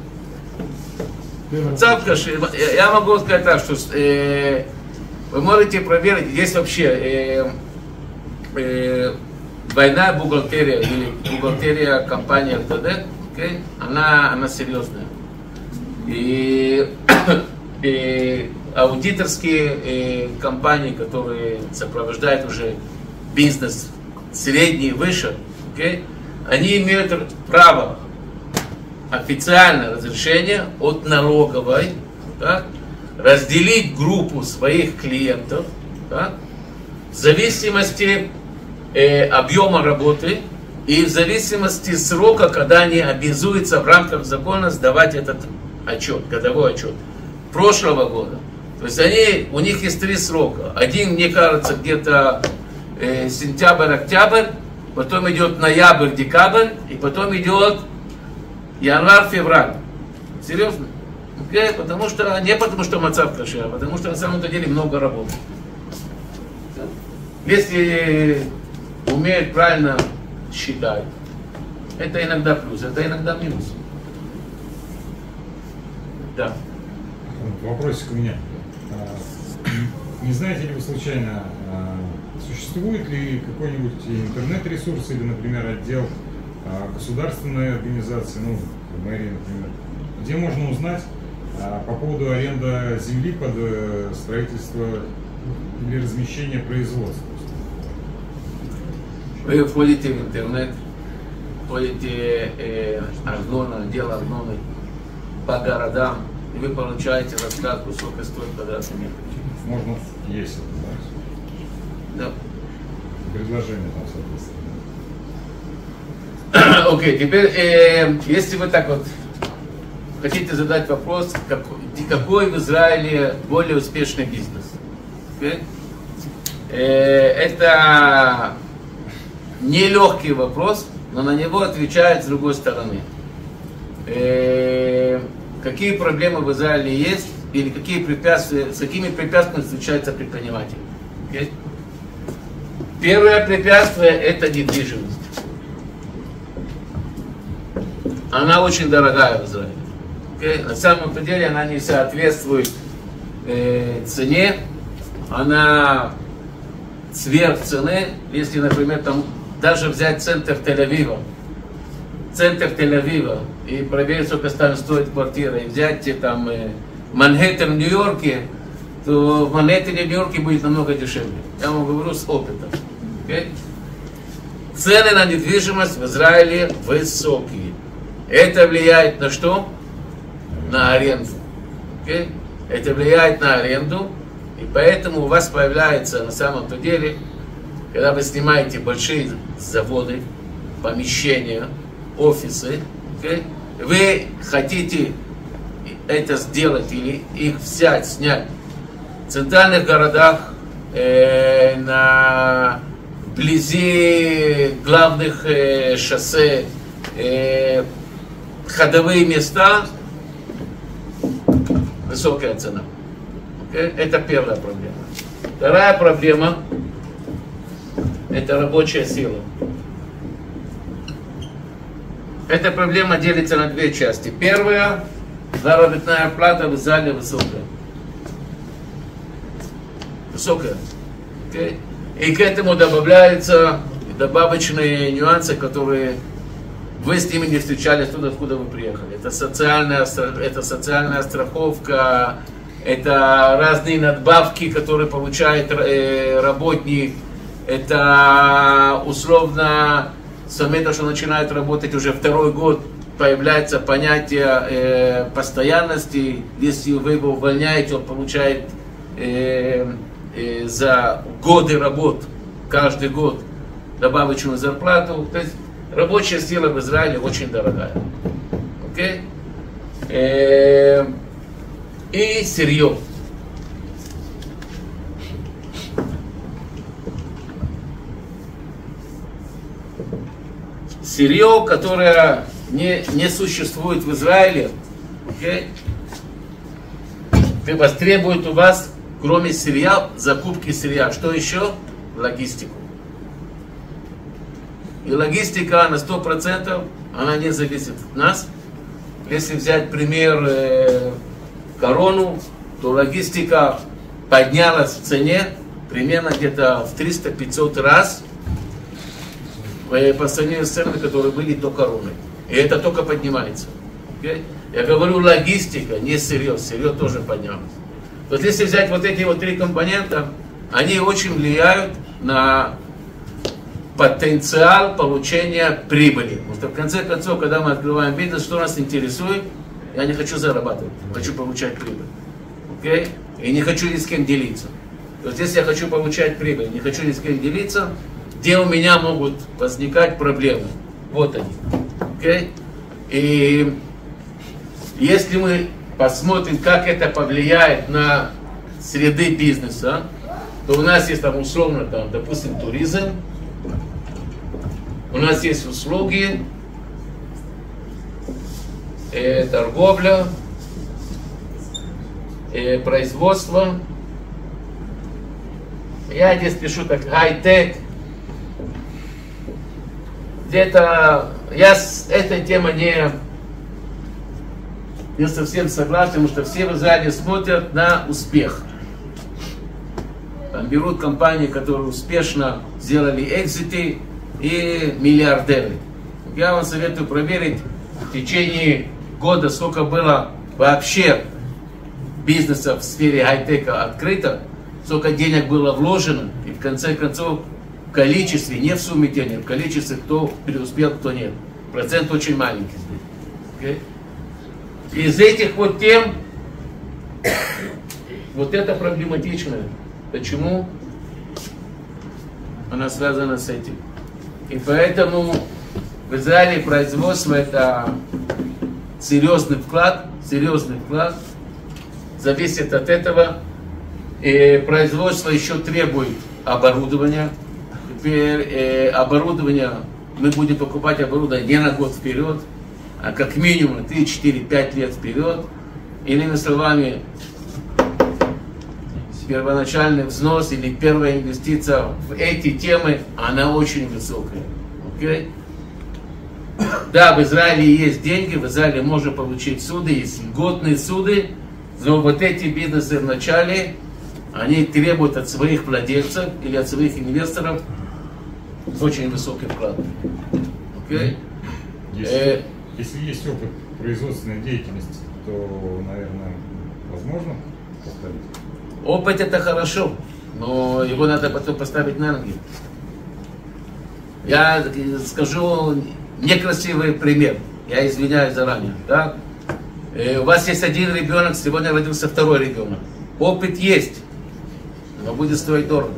Каше, я- могу сказать так, что э, вы можете проверить, есть вообще э, э, двойная бухгалтерия или бухгалтерия компании РТД, окей, она, она серьезная. И, и аудиторские э, компании, которые сопровождают уже бизнес средний и выше, окей, они имеют право официальное разрешение от налоговой да, разделить группу своих клиентов да, в зависимости э, объема работы и в зависимости срока, когда они обязуются в рамках закона сдавать этот отчет, годовой отчет прошлого года. То есть они, у них есть три срока. Один, мне кажется, где-то э, сентябрь-октябрь, потом идет ноябрь-декабрь, и потом идет январь-февраль. Серьезно? Окей? Потому что, не потому что мацав каше, а потому что на самом деле много работы. Если умеют правильно считать, это иногда плюс, это иногда минус. Да. Вопросик у меня. А, Не знаете ли вы случайно, а, существует ли какой-нибудь интернет-ресурс или, например, отдел а, государственной организации, ну, мэрии, например, где можно узнать а, по поводу аренда земли под э, строительство или размещение производства? Вы входите в интернет, входите э, Аргона, дело Аргоны по городам, и вы получаете раскладку, сколько стоит квадратный метр. Можно, есть это, Да. Предложение там, Окей, теперь, э, если вы так вот хотите задать вопрос, какой, какой в Израиле более успешный бизнес? Окей? Э, это нелегкий вопрос, но на него отвечает с другой стороны. Э, какие проблемы в Израиле есть или какие препятствия, с какими препятствиями встречаются предприниматели? Okay? Первое препятствие это недвижимость. Она очень дорогая в Израиле. Okay? На самом деле она не соответствует э, цене, она сверх цены, если, например, там даже взять центр Тель-Авива, центр Тель-Авива и проверить, сколько там стоит квартира, и взять там э, Манхэттен в Нью-Йорке, то в Манхэттене в Нью-Йорке будет намного дешевле. Я вам говорю с опыта. Okay? Цены на недвижимость в Израиле высокие. Это влияет на что? На аренду. Okay? Это влияет на аренду, и поэтому у вас появляется на самом-то деле, когда вы снимаете большие заводы, помещения, офисы, okay, вы хотите это сделать или их взять, снять в центральных городах, э, на вблизи главных э, шоссе, э, ходовые места, высокая цена. Это первая проблема. Вторая проблема – это рабочая сила. Эта проблема делится на две части. Первая – заработная плата в Израиле высокая. Высокая. Okay? И к этому добавляются добавочные нюансы, которые вы с ними не встречались туда, откуда вы приехали. Это социальная, это социальная страховка, это разные надбавки, которые получает э, работник, это условно с момента, что начинает работать уже второй год, появляется понятие э, постоянности. Если вы его увольняете, он получает э, э, за годы работ, каждый год добавочную зарплату. То есть рабочая сила в Израиле очень дорогая. Okay? Э, и сырье. Сырье, которое не, не существует в Израиле, okay, востребует у вас, кроме сырья, закупки сырья. Что еще? Логистику. И логистика на 100%, она не зависит от нас. Если взять пример э, корону, то логистика поднялась в цене примерно где-то в 300-500 раз по сравнению с ценами, которые были до короны. И это только поднимается. Okay? Я говорю логистика, не сырье. Сырье тоже поднялось. То есть если взять вот эти вот три компонента, они очень влияют на потенциал получения прибыли. Потому что в конце концов, когда мы открываем бизнес, что нас интересует? Я не хочу зарабатывать, хочу получать прибыль. Okay? И не хочу ни с кем делиться. То есть если я хочу получать прибыль, не хочу ни с кем делиться, где у меня могут возникать проблемы? Вот они. Okay? И если мы посмотрим, как это повлияет на среды бизнеса, то у нас есть там условно, там, допустим, туризм, у нас есть услуги, э, торговля, э, производство. Я здесь пишу так, хай-тек. Где-то я с этой темой не, не совсем согласен, потому что все в Израиле смотрят на успех. Там берут компании, которые успешно сделали экзиты и миллиардеры. Я вам советую проверить в течение года, сколько было вообще бизнеса в сфере хай-тека открыто, сколько денег было вложено, и в конце концов в количестве, не в сумме денег, в количестве, кто преуспел, кто нет. Процент очень маленький здесь. Okay? Из этих вот тем, вот это проблематично. Почему? Она связана с этим. И поэтому в Израиле производство это серьезный вклад, серьезный вклад, зависит от этого. И производство еще требует оборудование. Теперь э, оборудование, мы будем покупать оборудование не на год вперед, а как минимум 3, 4, 5 лет вперед. Иными словами, первоначальный взнос или первая инвестиция в эти темы, она очень высокая. Окей? Да, в Израиле есть деньги, в Израиле можно получить суды, есть льготные суды, но вот эти бизнесы вначале, они требуют от своих владельцев или от своих инвесторов очень высокий вклад. Окей? Если, Э, если есть опыт производственной деятельности, то, наверное, возможно. Опыт это хорошо, но его надо потом поставить на ноги. Я скажу некрасивый пример. Я извиняюсь заранее. Да? Э, У вас есть один ребенок, сегодня родился второй ребенок. Опыт есть, но будет стоить дорого.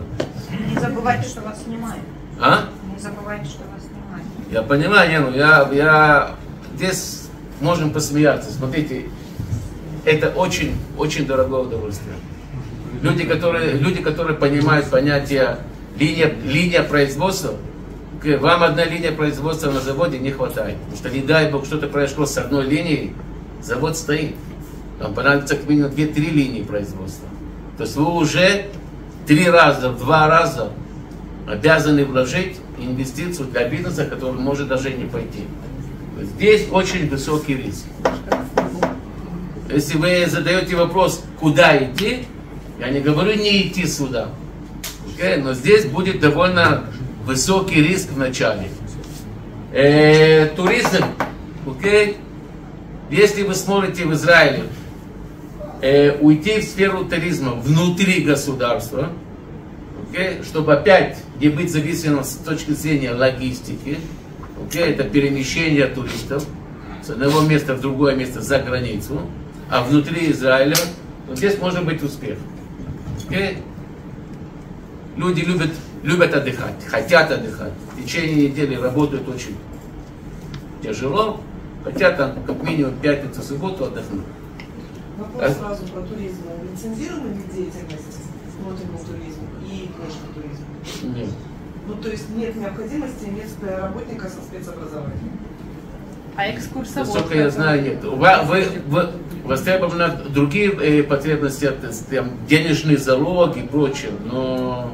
Не забывайте, что вас снимают. А? Не забывайте, что вас снимают. Я понимаю, не, ну я, я здесь можем посмеяться. Смотрите, это очень, очень дорогое удовольствие. Люди, которые, люди, которые понимают понятие линия, линия производства, вам одна линия производства на заводе не хватает. Потому что не дай бог что-то произошло с одной линией, завод стоит. Вам понадобится как минимум 2-3 линии производства. То есть вы уже три раза, два раза обязаны вложить инвестицию для бизнеса, который может даже не пойти. Здесь очень высокий риск. Если вы задаете вопрос, куда идти, я не говорю не идти сюда. Окей? Но здесь будет довольно высокий риск в начале. Э, туризм. Окей? Если вы смотрите в Израиле, э, уйти в сферу туризма внутри государства, окей, чтобы опять не быть зависимым с точки зрения логистики, окей, это перемещение туристов с одного места в другое место за границу, а внутри Израиля, то здесь может быть успех. Окей? Люди любят, любят отдыхать, хотят отдыхать. В течение недели работают очень тяжело, хотят там как минимум пятницу, субботу отдохнуть. Вопрос А? сразу про туризм. Лицензированный вид деятельности, внутренний туризм и внешний туризм? Нет. Ну, то есть нет необходимости иметь работника со спецобразованием. А экскурсовод? Насколько я знаю, нет. Вы, вы, востребованы другие э, потребности, там, денежный залог и прочее, но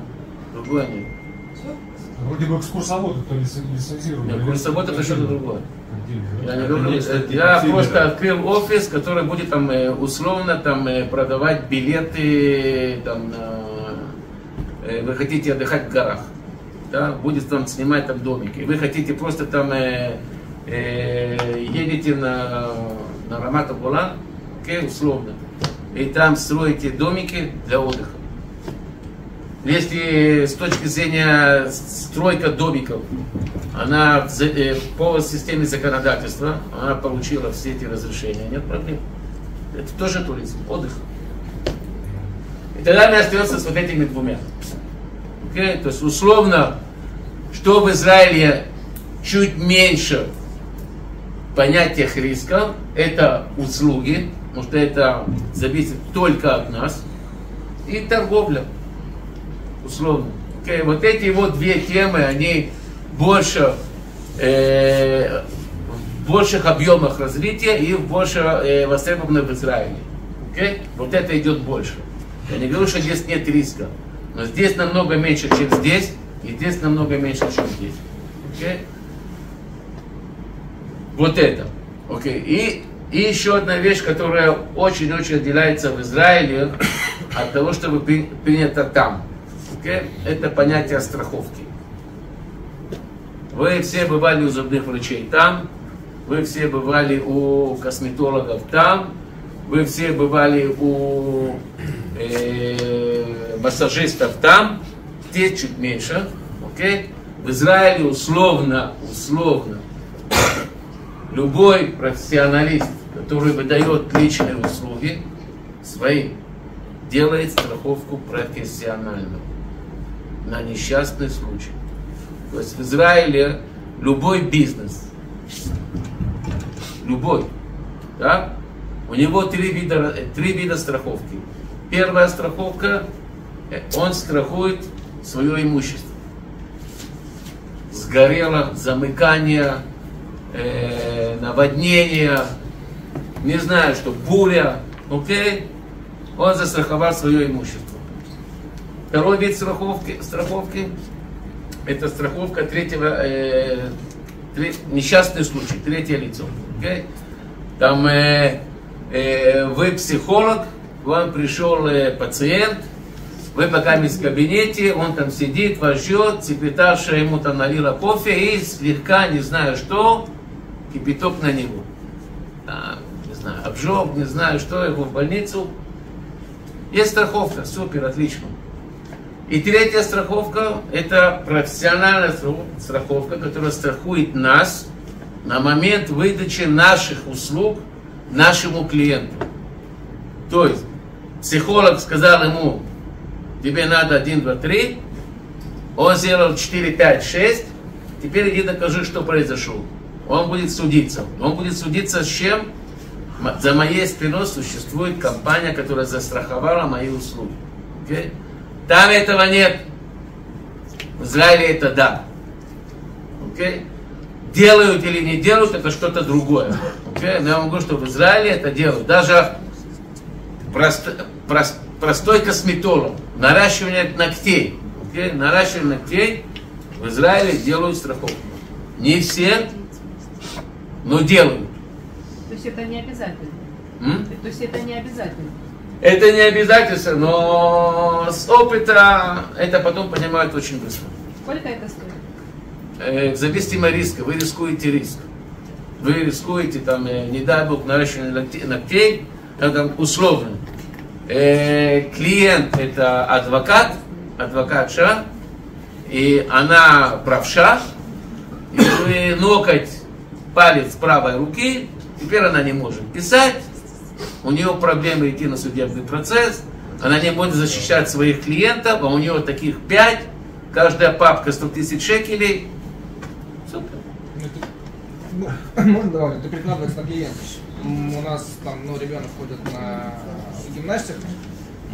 другое нет. Вроде бы экскурсовод это лицен- лицензирован. Нет, экскурсовод это что-то другое. Я не Конечно, э, я просто открыл офис, который будет там э, условно там продавать билеты там на вы хотите отдыхать в горах, да, будет там снимать там домики. Вы хотите просто там едете на на Рамат Гулан, окей, условно, и там строите домики для отдыха. Если с точки зрения стройка домиков, она э, по системе законодательства, она получила все эти разрешения, нет проблем. Это тоже туризм, отдых. И тогда мы остаемся с вот этими двумя. Окей? То есть условно, что в Израиле чуть меньше понятиях риска, это услуги, потому что это зависит только от нас, и торговля условно. Окей, Вот эти вот две темы, они больше, э, в больших объемах развития и больше э, востребованы в Израиле. Окей? Вот это идет больше. Я не говорю, что здесь нет риска, но здесь намного меньше, чем здесь, и здесь намного меньше, чем здесь. Окей? Вот это. Окей. И, и еще одна вещь, которая очень-очень отделяется в Израиле от того, что вы при- принято там. Окей? Это понятие страховки. Вы все бывали у зубных врачей там, вы все бывали у косметологов там, вы все бывали у э, массажистов там, здесь чуть меньше, окей? В Израиле условно, условно, любой профессионалист, который выдает личные услуги свои, делает страховку профессиональную на несчастный случай. То есть в Израиле любой бизнес, любой, да, у него три вида, три вида страховки. Первая страховка, э, он страхует свое имущество. Сгорело, замыкание, э, наводнение, не знаю что, буря, окей? Он застраховал свое имущество. Второй вид страховки, страховки это страховка третьего, э, тре- несчастный случай, третье лицо. окей? Там э, э, вы психолог, вам пришел э, пациент, вы пока в кабинете, он там сидит, вас ждет, секретарша ему там налила кофе и слегка, не знаю что, кипяток на него. Там, не знаю, обжег, не знаю что, его в больницу. Есть страховка, супер, отлично. И третья страховка – это профессиональная страхов- страховка, которая страхует нас на момент выдачи наших услуг нашему клиенту. То есть психолог сказал ему, тебе надо 1, 2, 3, он сделал 4, 5, 6, теперь иди докажи, что произошло. Он будет судиться. Он будет судиться с чем? За моей спиной существует компания, которая застраховала мои услуги. Окей? Там этого нет. В Израиле это да. Окей? Делают или не делают, это что-то другое. Окей? Но я могу, что в Израиле это делают. Даже прост- прос- простой косметолог, наращивание ногтей. Окей? Наращивание ногтей в Израиле делают страховку. Не все, но делают. То есть это не обязательно. М? То есть это не обязательно. Это не обязательство, но с опыта это потом понимают очень быстро. Сколько это стоит? Э, от риска, вы рискуете риск. Вы рискуете, там, э, не дай бог, наращивание ногте- ногтей, это условно. Э, клиент это адвокат, адвокатша, и она правша, и вы ноготь, палец правой руки, теперь она не может писать, у нее проблемы идти на судебный процесс, она не может защищать своих клиентов, а у нее таких пять, каждая папка 100 тысяч шекелей. Супер. Ну, Можно добавить, это прикладывается на клиента. У нас там, ну, ребенок ходит на гимнастику,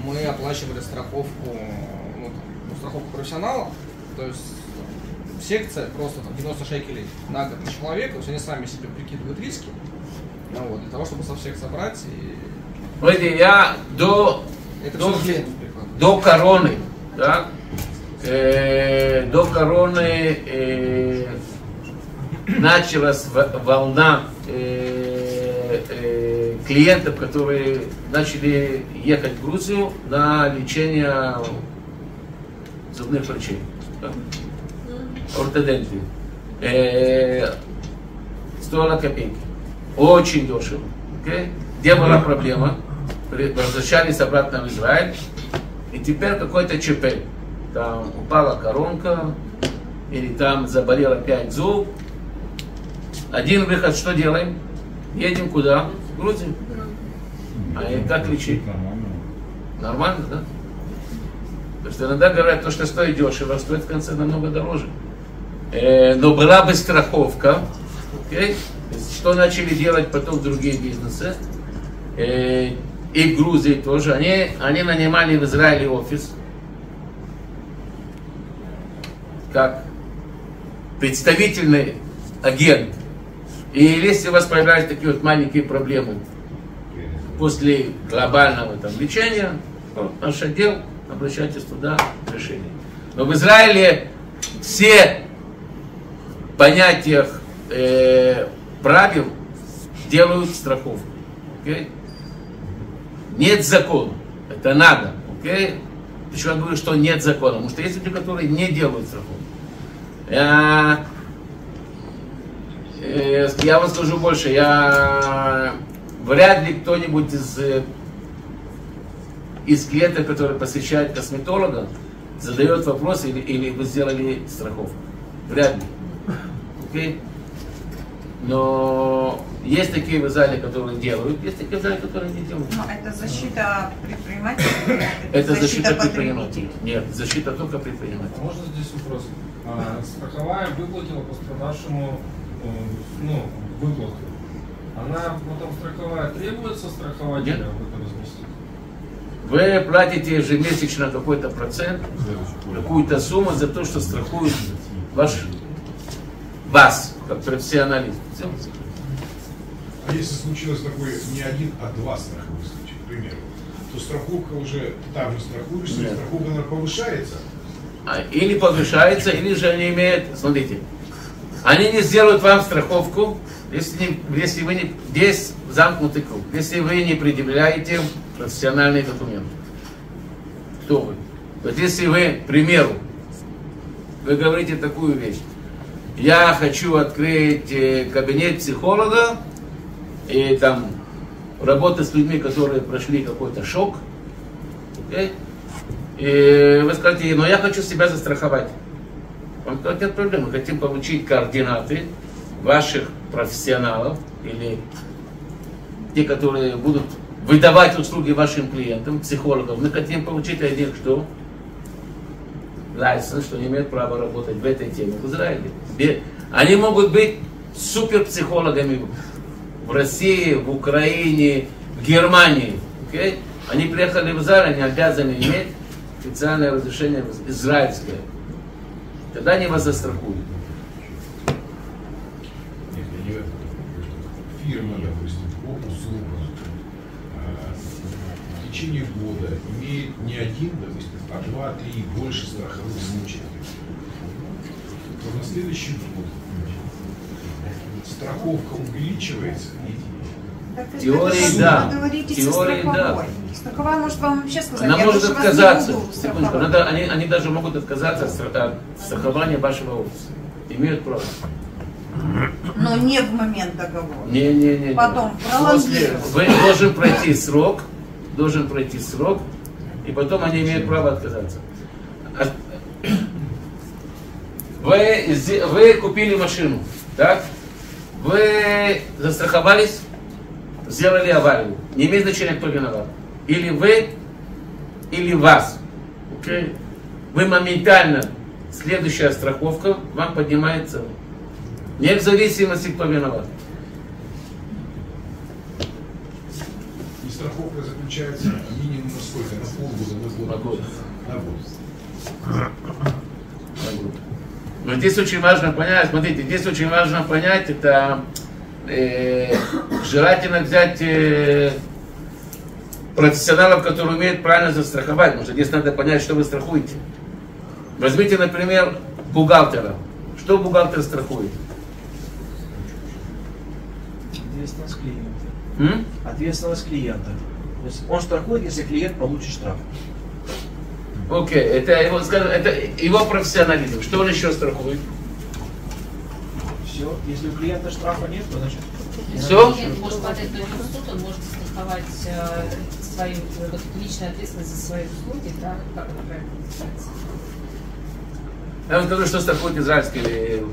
мы оплачивали страховку, ну, страховку профессионала, то есть секция просто там 90 шекелей на год на человека, то есть они сами себе прикидывают риски, ну, вот, для того, чтобы со всех собрать и Смотрите, я до, Это до, до короны, да, э, до короны э, началась волна э, э, клиентов, которые начали ехать в Грузию на лечение зубных врачей, да, ортодентии. Э, стоило копейки. Очень дешево. окей? Где была проблема? Возвращались обратно в Израиль. И теперь какой-то ЧП. Там упала коронка, или там заболел опять зуб. Один выход, что делаем? Едем куда? В Грузию. А и как лечить? Нормально, да? Потому что иногда говорят, то, что стоит дешево, стоит в конце намного дороже. Э, но была бы страховка, есть, что начали делать потом другие бизнесы, э, и в Грузии тоже, они, они нанимали в Израиле офис, как представительный агент. И если у вас появляются такие вот маленькие проблемы после глобального там, лечения, наш отдел, обращайтесь туда, решение. Но в Израиле все понятиях э, правил делают страховку. окей? Нет закона. Это надо. окей? Почему я говорю, что нет закона? Потому что есть люди, которые не делают страховку. Я, э, я вам скажу больше. Я вряд ли кто-нибудь из, э, из клиентов, которые посещают косметолога, задает вопрос, или, или вы сделали страховку. Вряд ли. Окей? Но есть такие в зале, которые делают, есть такие в зале, которые не делают. Но это защита предпринимателей? Это защита потребителей? предпринимателей. Нет, защита только предпринимателей. Можно здесь вопрос? А, страховая выплатила пострадавшему э, ну, выплату. Она потом страховая требуется страхователя Нет. об этом разместить? Вы платите ежемесячно какой-то процент, какую-то сумму за то, что страхуют ваш, вас, как профессионалист. А если случилось такое не один, а два страховых случая, к примеру, то страховка уже там же страхуешься, Нет. страховка, наверное, повышается. А, Или повышается, или же они имеют, смотрите, они не сделают вам страховку, если, не- если вы не, здесь замкнутый круг, если вы не предъявляете профессиональный документ. Кто вы? Вот если вы, к примеру, вы говорите такую вещь, я хочу открыть э, кабинет психолога и там работать с людьми, которые прошли какой-то шок, окей? И вы скажете, но я хочу себя застраховать. Он скажет, нет проблем, мы хотим получить координаты ваших профессионалов или те, которые будут выдавать услуги вашим клиентам, психологам. Мы хотим получить от них что? Лайсенс, что они имеют право работать в этой теме в Израиле. Они могут быть суперпсихологами в России, в Украине, в Германии. окей? Они приехали в Израиль, они обязаны иметь специальное разрешение израильское. Тогда они вас застрахуют. Не. Фирма, допустим, по услугам а, в течение года имеет не один, допустим, а два, три и больше страховых случаев. То на следующий год страховка увеличивается Теории это да. Теории да. Страховая может вам вообще сказать, Она я может больше вас не отказаться. буду Секундочку, надо- они, они даже могут отказаться от стра- от страхования вашего офиса. Имеют право. Но не в момент договора. Не, не, не. не. Потом пролонгировать. Вы должен пройти срок, должен пройти срок, и потом они имеют право отказаться. Вы, вы купили машину, так? Вы застраховались, сделали аварию. Не имеет значения, кто виноват. Или вы, или вас. Окей? Вы моментально, следующая страховка вам поднимает цену. Не в зависимости, кто виноват. И страховка заключается на год? На год. На год. Но здесь очень важно понять, смотрите, здесь очень важно понять, это э, желательно взять э, профессионалов, которые умеют правильно застраховать, потому что здесь надо понять, что вы страхуете. Возьмите, например, бухгалтера. Что бухгалтер страхует? Ответственность клиента. М? Ответственность клиента. То есть он страхует, если клиент получит штраф. Окей, это его, скажем, это его профессионализм. Что он еще страхует? Все. Если у клиента штрафа нет, то значит... Всё? Клиент может подать на него суд, он может страховать э, свою вот, личную ответственность за свои услуги, да, как это правильно называется. Я вам скажу, что страхует израильский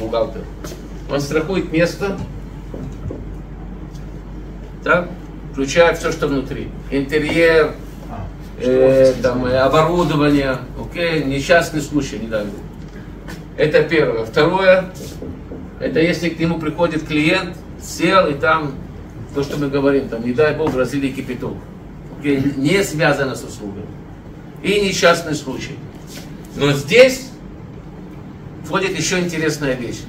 бухгалтер. Он страхует место, так, включая все, что внутри. Интерьер, э, там, э, оборудование, окей, несчастный случай, не дай бог. Это первое. Второе, это если к нему приходит клиент, сел и там, то, что мы говорим, там, не дай бог, разлили кипяток. Окей, не связано с услугой. И несчастный случай. Но здесь входит еще интересная вещь.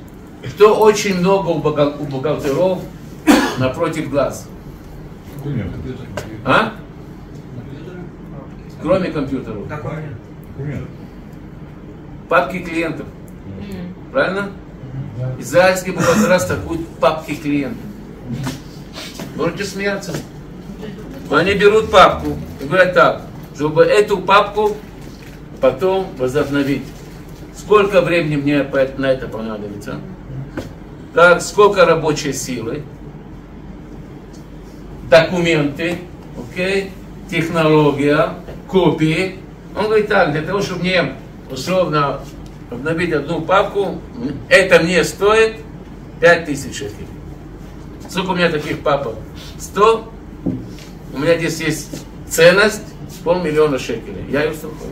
Что очень много у бухгал- у бухгалтеров напротив глаз. А? Кроме компьютеров. Папки клиентов. Правильно? Израильские бухгалтера страхуют папки клиентов. Можете смеяться. Они берут папку и говорят так, чтобы эту папку потом возобновить. Сколько времени мне на это понадобится? Так, сколько рабочей силы? Документы, окей? Технология, копии. Он говорит так, для того, чтобы мне условно обновить одну папку, это мне стоит 5000 шекелей. Сколько у меня таких папок? 100. У меня здесь есть ценность полмиллиона шекелей. Я ее страхую.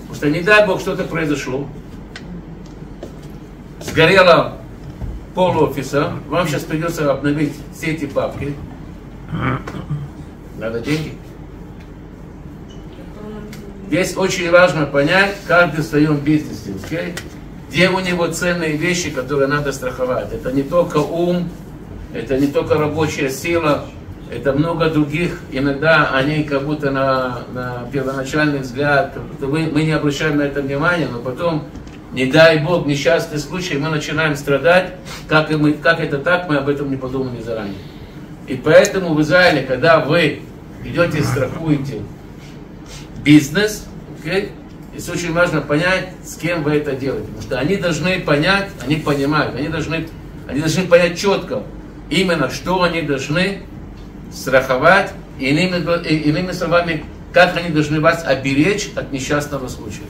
Потому что не дай бог что-то произошло. Сгорело пол офиса. Вам сейчас придется обновить все эти папки. Надо деньги. Здесь очень важно понять, каждый в своем бизнесе, окей? где у него ценные вещи, которые надо страховать. Это не только ум, это не только рабочая сила, это много других. Иногда они как будто на, на первоначальный взгляд, как мы, мы не обращаем на это внимания, но потом, не дай Бог, несчастный случай, мы начинаем страдать. Как, и мы, как это так, мы об этом не подумали заранее. И поэтому в Израиле, когда вы идете и страхуете бизнес, okay, здесь очень важно понять, с кем вы это делаете. Потому что они должны понять, они понимают, они должны, они должны понять четко, именно что они должны страховать, иными, иными словами, как они должны вас оберечь от несчастного случая.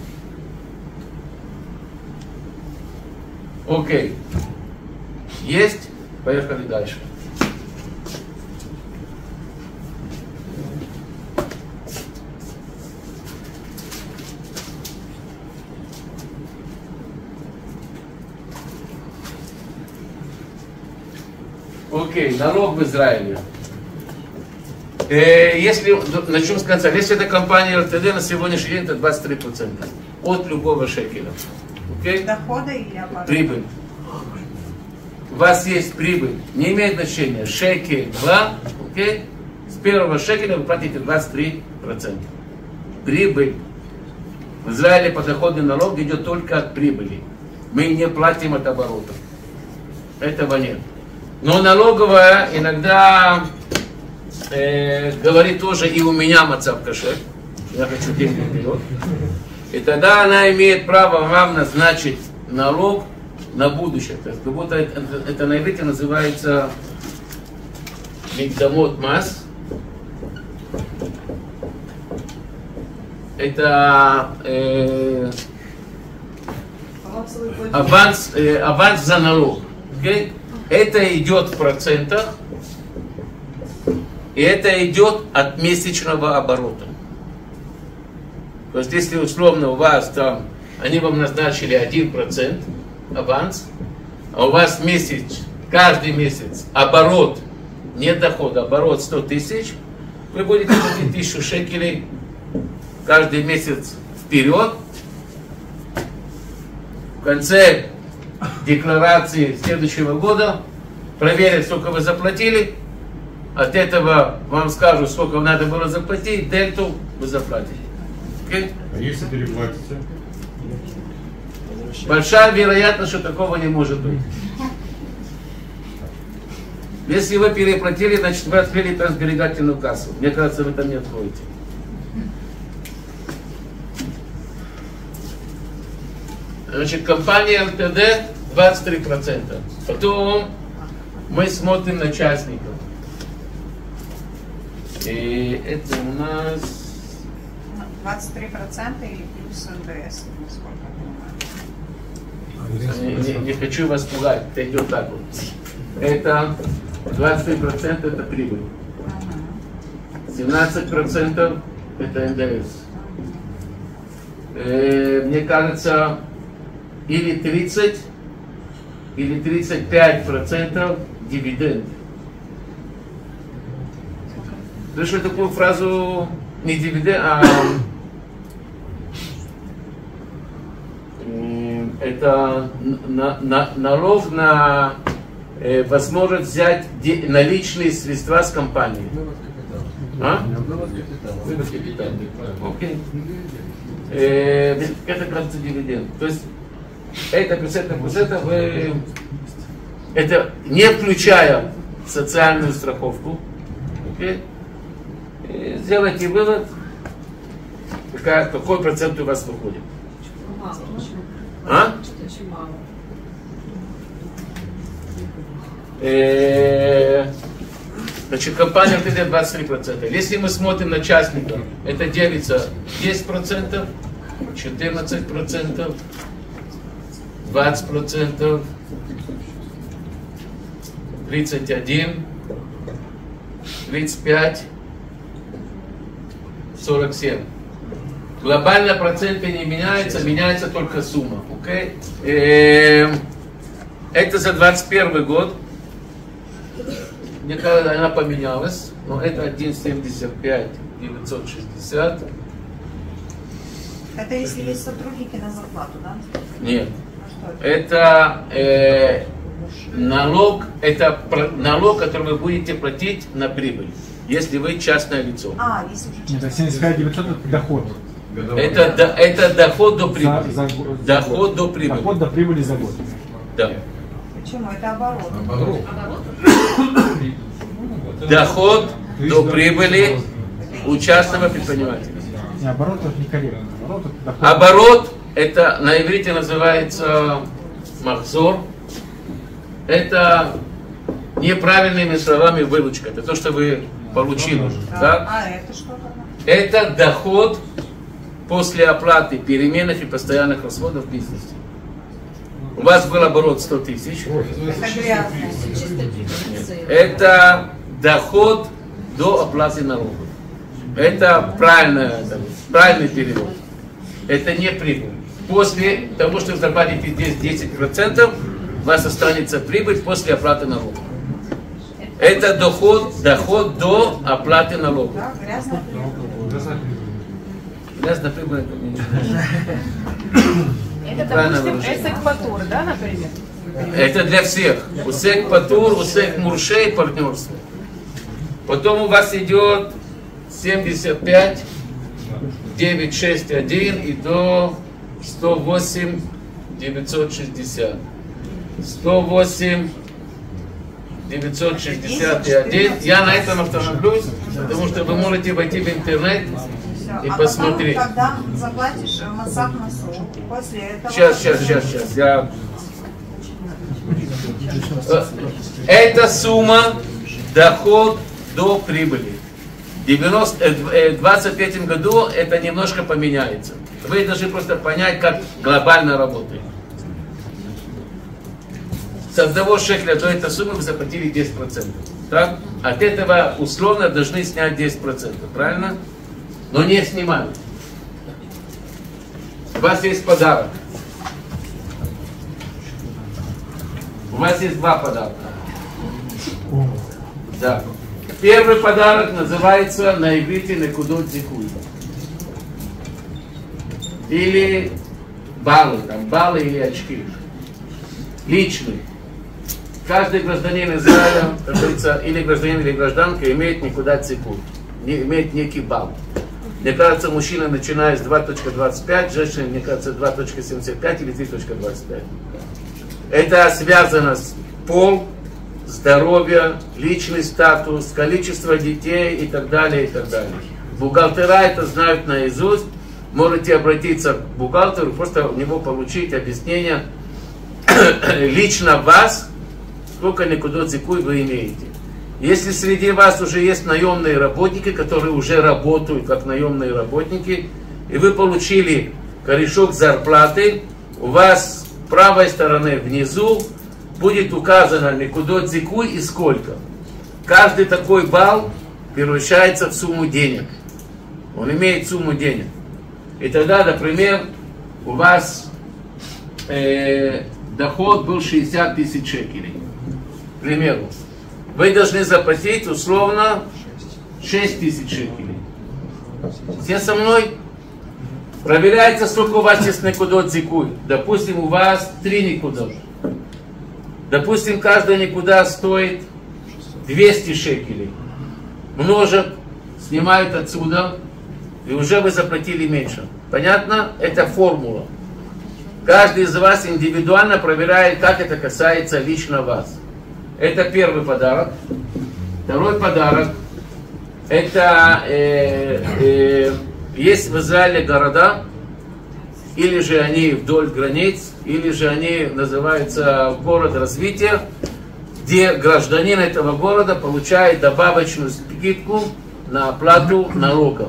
Окей. Есть? Поехали дальше. Окей, налог в Израиле. Э, если, начнем с конца, если это компания РТД на сегодняшний день, это 23% от любого шекеля. Окей? Дохода или оборота? Прибыль. У вас есть прибыль, не имеет значения, шекель 2, окей? С первого шекеля вы платите 23%. Прибыль. В Израиле подоходный налог идет только от прибыли. Мы не платим от оборота. Этого нет. Но налоговая иногда э, говорит тоже и у меня мацав кашер, я хочу деньги вперед. И тогда она имеет право вам назначить налог на будущее. То есть, как будто это, это на иврите называется мигдамот мас. Это э, аванс, э, аванс за налог. Okay? Это идет в процентах, и это идет от месячного оборота. То есть, если условно у вас там, они вам назначили 1% аванс, а у вас месяц, каждый месяц оборот, не доход, оборот 100 тысяч, вы будете платить тысячу шекелей каждый месяц вперед. В конце декларации следующего года, проверят, сколько вы заплатили, от этого вам скажут, сколько надо было заплатить, дельту вы заплатите. Okay? А если переплатите? Большая вероятность, что такого не может быть. Если вы переплатили, значит вы открыли трансберегательную кассу. Мне кажется, вы там не откроете. Значит, компания ЛТД 23%. Потом мы смотрим на частников. И это у нас... 23% или плюс НДС, насколько Не, не, не хочу вас пугать, это идет так вот. Это 23% это прибыль. 17% это НДС. Э, мне кажется, или 30, или 35% дивиденд. Слышали такую фразу не дивиденд, а это на, на, налог на э, возможность взять де, наличные средства с компании. А? Вывод капитала. Окей. Э, это кажется дивиденд. То есть это плюс это плюс это вы это не включая социальную страховку. Окей? И сделайте вывод, какая, какой процент у вас выходит. А? Очень мало. Э, Значит, компания ТД 23%. Если мы смотрим на частника, это делится 10%, 14%, 20%, 31, 35, 47. Глобально проценты не меняются, меняется только сумма. Okay? Эм, это за 21 год. Мне кажется, она поменялась, но это 1,75 960. Это если есть сотрудники на зарплату, да? Нет. Это? Э, налог, это про- налог, который вы будете платить на прибыль, если вы частное лицо. А, если уже Нет, это 75 900 это доход. Это, до- это доход до прибыли. За- за Доход до прибыли. Доход до прибыли за год. Да. Почему? Это оборот. Доход до прибыли у частного предпринимателя. Не, оборот это некорректно. Оборот это доход. Оборот, это на иврите называется махзор. Это неправильными словами выручка. Это то, что вы получили. Да? А это что тогда? Это доход после оплаты переменных и постоянных расходов в бизнесе. У вас был оборот 100 тысяч. Это доход до оплаты налогов. Это правильно, это правильный перевод. Это не прибыль. После того, что вы заплатите здесь 10%, у вас останется прибыль после оплаты налогов. Это доход, доход до оплаты налогов. Грязная прибыль это допустим, да, например? Это для всех. Усек Патур, Усек Муршей, партнерство. Потом у вас идет 75, 961 и до 108, 960. 108, 961. Я на этом остановлюсь, потому что вы можете войти в интернет и а посмотреть. потом, когда заплатишь э, массаж носу, после этого... Сейчас, сейчас, сейчас, сейчас. Я... Э, Эта сумма доход до прибыли. В 90, э, в 23 году это немножко поменяется. Вы должны просто понять, как глобально работает. С одного шекеля до этой суммы вы заплатили 10%. Так? От этого условно должны снять 10%. Правильно? Но не снимают. У вас есть подарок. У вас есть два подарка. Да. Первый подарок называется на иврите Некудот Зикуй. Или баллы, там, баллы или очки. Личный. Каждый гражданин Израиля, как говорится, или гражданин, или гражданка имеет никуда цикуй. Не, имеет некий балл. Мне кажется, мужчина начиная с 2.25, женщина, мне кажется, 2.75 или 3.25. Это связано с пол, здоровье, личный статус, количество детей и так далее, и так далее. Бухгалтера это знают наизусть. Можете обратиться к бухгалтеру, просто у него получить объяснение лично вас, сколько никуда зикуй вы имеете. Если среди вас уже есть наемные работники, которые уже работают как наемные работники, и вы получили корешок зарплаты, у вас правой стороны внизу будет указано Никудот Зикуй и сколько. Каждый такой балл превращается в сумму денег. Он имеет сумму денег. И тогда, например, у вас э, доход был 60 тысяч шекелей. К примеру. Вы должны заплатить условно 6 тысяч шекелей. Все со мной? Проверяется, сколько у вас есть никудот зикуй. Допустим, у вас 3 никудот. Допустим, каждая никуда стоит 200 шекелей. Множат, снимают отсюда, и уже вы заплатили меньше. Понятно? Это формула. Каждый из вас индивидуально проверяет, как это касается лично вас. Это первый подарок. Второй подарок. Это э, э, есть в Израиле города, или же они вдоль границ, или же они называются город развития, где гражданин этого города получает добавочную скидку на оплату налогов.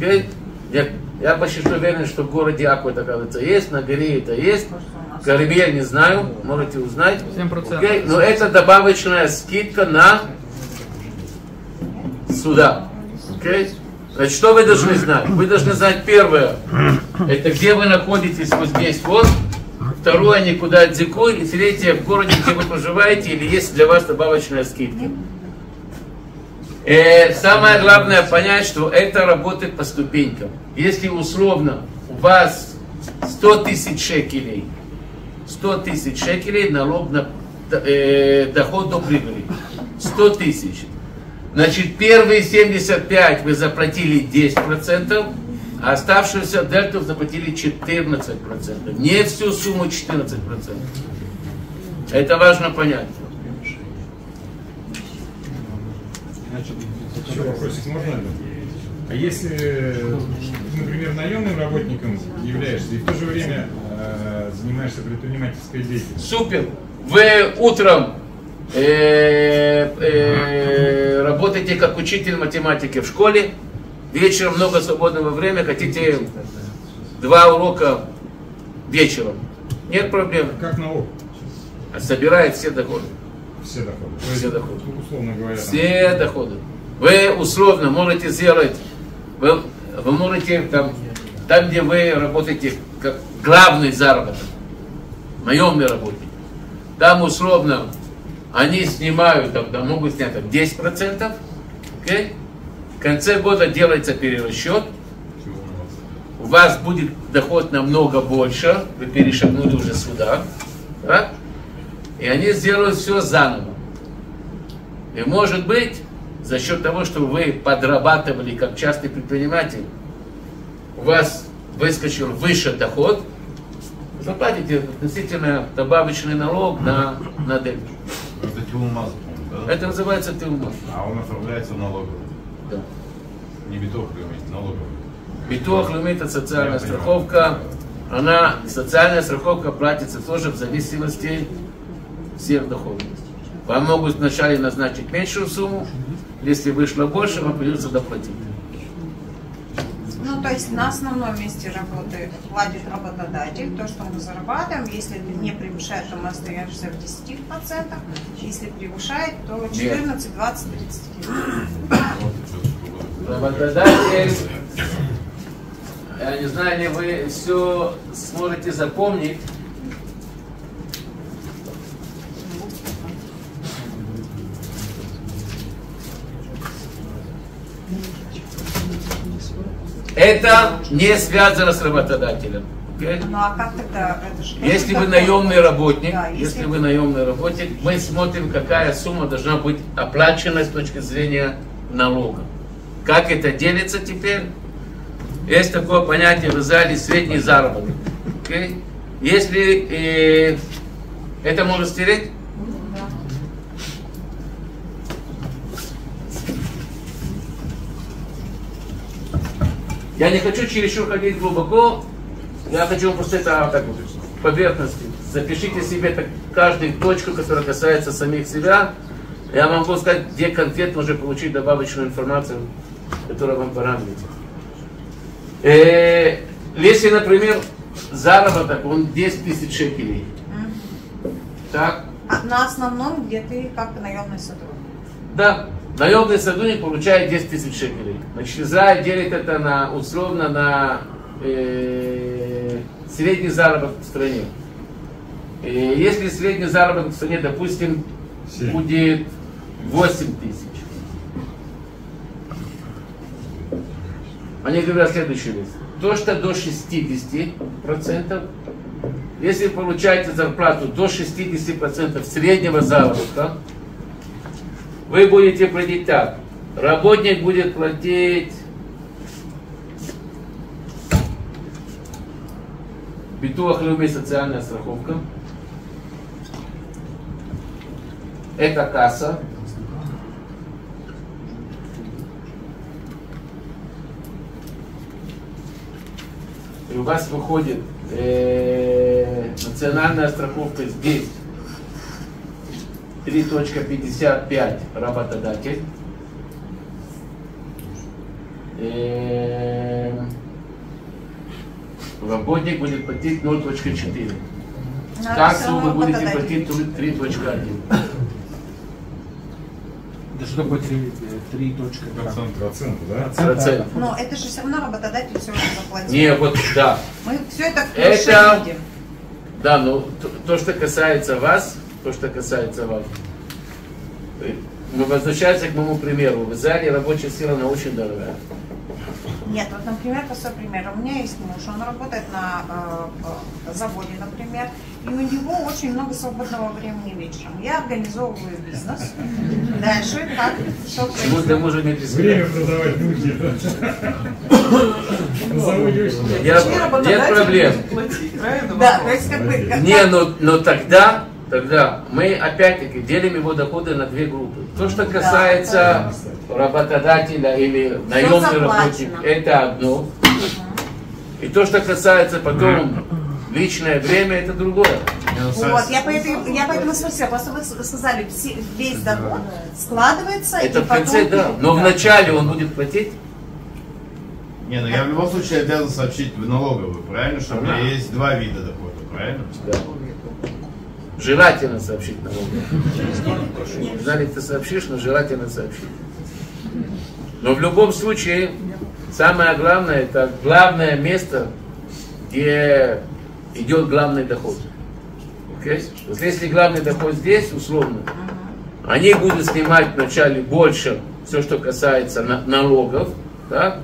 Окей? Я, я почти что уверен, что в городе Аку это, кажется, есть, на горе это есть. Карибель не знаю, можете узнать. 7%. Окей? Но это добавочная скидка на суда. Окей? Значит, что вы должны знать? Вы должны знать первое, это где вы находитесь вот здесь вот. Второе, никуда дзикуй. И третье, в городе, где вы проживаете, или есть для вас добавочная скидка. Э, самое главное понять, что это работает по ступенькам. Если условно у вас 100 тысяч шекелей, 100 тысяч шекелей налог на э, доход до прибыли. 100 тысяч. Значит, первые 75 вы заплатили 10%, а оставшуюся дельту заплатили 14%. Не всю сумму 14%. Это важно понять. Еще вопросик можно? А если, например, наемным работником являешься и в то же время э, занимаешься предпринимательской деятельностью? Супер! Вы утром э, э, работаете как учитель математики в школе, вечером много свободного времени, хотите два урока вечером. Нет проблем. Как налог? Собирает все доходы. Все доходы. Все есть, доходы. Условно говоря. там, Все доходы. Вы условно можете сделать, вы, вы можете там, там, где вы работаете как главный заработок, наемный работник, там условно они снимают, там, там могут снять там, 10%, окей? в конце года делается перерасчет, у вас будет доход намного больше, вы перешагнули уже сюда, да? И они сделают все заново. И может быть, за счет того, что вы подрабатывали как частный предприниматель, у вас выскочил выше доход, заплатите относительно добавочный налог на, на дельту. Это тиумаз, да? Это называется тиумаз. А он оформляется в налоговую. Да. Не биток, а налоговую. Битох это социальная Я страховка. Она, социальная страховка платится тоже в зависимости всех доходов. Вам могут вначале назначить меньшую сумму, если вышло больше, вам придется доплатить. Ну, то есть на основном месте работы платит работодатель, то, что мы зарабатываем. Если не превышает, то мы остаемся в 10%. Если превышает, то 14, 20, 30. Работодатель, я не знаю, ли вы все сможете запомнить. Это не связано с работодателем. Ну а как тогда? Это же тоже Если вы наемный работник, Да, если вы наемный работник, мы смотрим, какая сумма должна быть оплачена с точки зрения налога. Как это делится теперь? Есть такое понятие в Израиле средний заработок. Если э, это можно стереть? Я не хочу чересчур ходить глубоко, я хочу просто это так вот, поверхности. Запишите себе так, каждую точку, которая касается самих себя. Я могу сказать, где конкретно уже получить добавочную информацию, которая вам понадобится. Э, если, например, заработок, он 10 тысяч шекелей. Так? А на основном, где ты как наемный сотрудник. Да, наемный сотрудник получает 10 тысяч шекелей. Значит, Израиль делит это на, условно на э, средний заработок в стране. И если средний заработок в стране, допустим, будет 8 тысяч. Они говорят следующую вещь. То, что до 60%, если вы получаете зарплату до 60% среднего заработка, вы будете платить так. Работник будет платить битуах люми социальная страховка. Это касса. И у вас выходит э, национальная страховка здесь 3.55 работодатель. Э, Работник будет платить 0.4. Надо Кассу всё вы будете платить 3.1. Да что такое 3, 3 точка? Процент, процент, да? Процент. Но это же все равно работодатель все равно заплатил. Не, вот да. Мы все это в Это- видим. Да, ну то, то, что касается вас, то, что касается вас, мы возвращаемся к моему примеру. В Израиле рабочая сила, она очень дорогая. Нет, вот, например, простой пример. У меня есть муж, он работает на э, э, заводе, например, и у него очень много свободного времени вечером. Я организовываю бизнес. Дальше как? Что Почему ты можешь не Время продавать Точнее, нет проблем. Да, то есть как бы... Не, но тогда, тогда мы опять-таки делим его доходы на две группы. То, что касается работодателя или наемный заплачено. работник, это одно. И то, что касается потом личное время, это другое. Вот, я поэтому, я поэтому спросила, просто вы сказали, весь доход складывается Это и в конце, потом... да. Но вначале он будет платить. Не, ну я в любом случае обязан сообщить в налоговую, правильно? Что у меня есть два вида дохода, правильно? Да. Желательно сообщить налоговую. Не знали, ты сообщишь, но желательно сообщить. Но в любом случае, самое главное, это главное место, где идет главный доход. Есть если главный доход здесь, условно, они будут снимать вначале больше все, что касается на- налогов, да?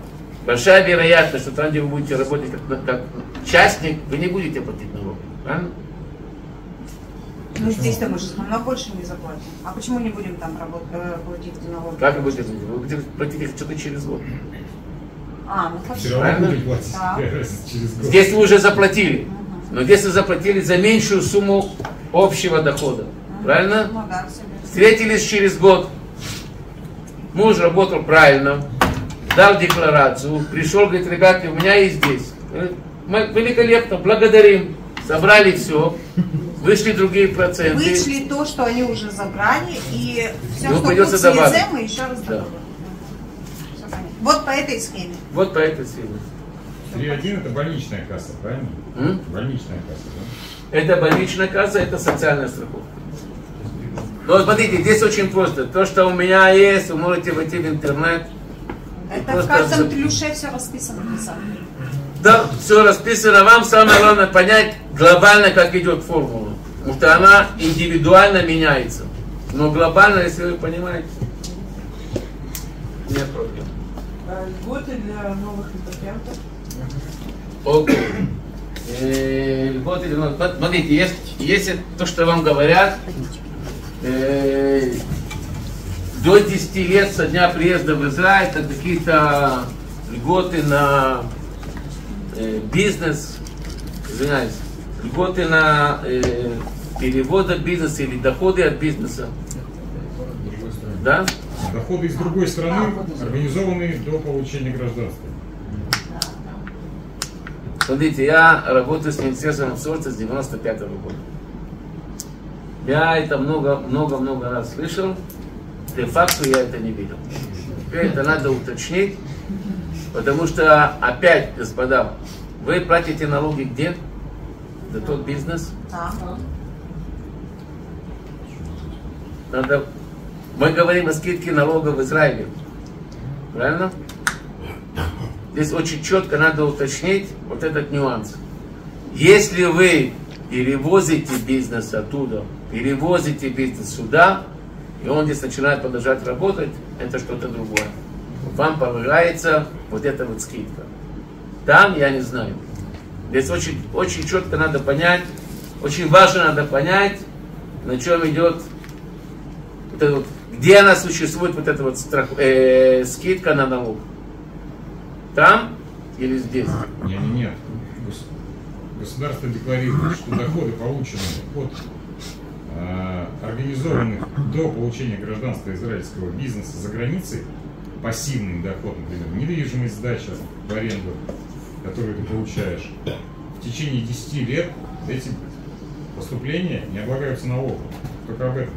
большая вероятность, что там, где вы будете работать как, как частник, вы не будете платить налоги. Правильно? Ну, здесь-то мы же намного больше не заплатим. А почему не будем там работать, э, платить налоги? Как вы будете платить? Вы будете платить их что-то через год. А, ну хорошо. Все равно платить Да. через год. Здесь вы уже заплатили. Но здесь вы заплатили за меньшую сумму общего дохода. Правильно? Ну да. Встретились через год. Муж работал правильно, дал декларацию, пришел, говорит, ребята, у меня есть здесь. Говорит, Мы великолепно, благодарим. Собрали все, вышли другие проценты. Вышли то, что они уже забрали, и все, Ну, что мы еще раз Да. добавим. Понятно. Вот по этой схеме. Вот по этой схеме. 3.1 это больничная касса, правильно? М? Больничная касса, да? Это больничная касса, это социальная страховка. Но вот смотрите, здесь очень просто. То, что у меня есть, вы можете войти в интернет. Это в каждом за- плюше все расписано. Да, все расписано. Вам самое главное понять глобально, как идет формула. Потому что она индивидуально меняется. Но глобально, если вы понимаете, нет проблем. А Льготы для новых импотентов. Окей. Э, льготы для. Вот Смотрите, есть, если то, что вам говорят, э, до 10 лет со дня приезда в Израиль, это какие-то льготы на э, бизнес, извиняюсь, льготы на э, перевод от бизнеса или доходы от бизнеса. Да? Доходы из другой страны, организованные до получения гражданства. Смотрите, я работаю с Министерством обсорта с 95 года. Я это много-много-много раз слышал. Де-факто я это не видел. Теперь это надо уточнить, потому что опять, господа, вы платите налоги где? За тот бизнес? Да. Надо... Мы говорим о скидке налога в Израиле. Правильно? Здесь очень четко надо уточнить вот этот нюанс. Если вы перевозите бизнес оттуда, перевозите бизнес сюда, и он здесь начинает продолжать работать, это что-то другое. Вам полагается вот эта вот скидка. Там я не знаю. Здесь очень, очень четко надо понять, очень важно надо понять, на чем идет вот это вот, где она существует, вот эта вот страх, э, скидка на налог. Там или здесь? Нет, нет, нет. Гос- Государство декларирует, что доходы, полученные от э, организованных до получения гражданства израильского бизнеса за границей, пассивный доход, например, недвижимость, сдача в аренду, которую ты получаешь, в течение 10 лет эти поступления не облагаются налогом. Только об этом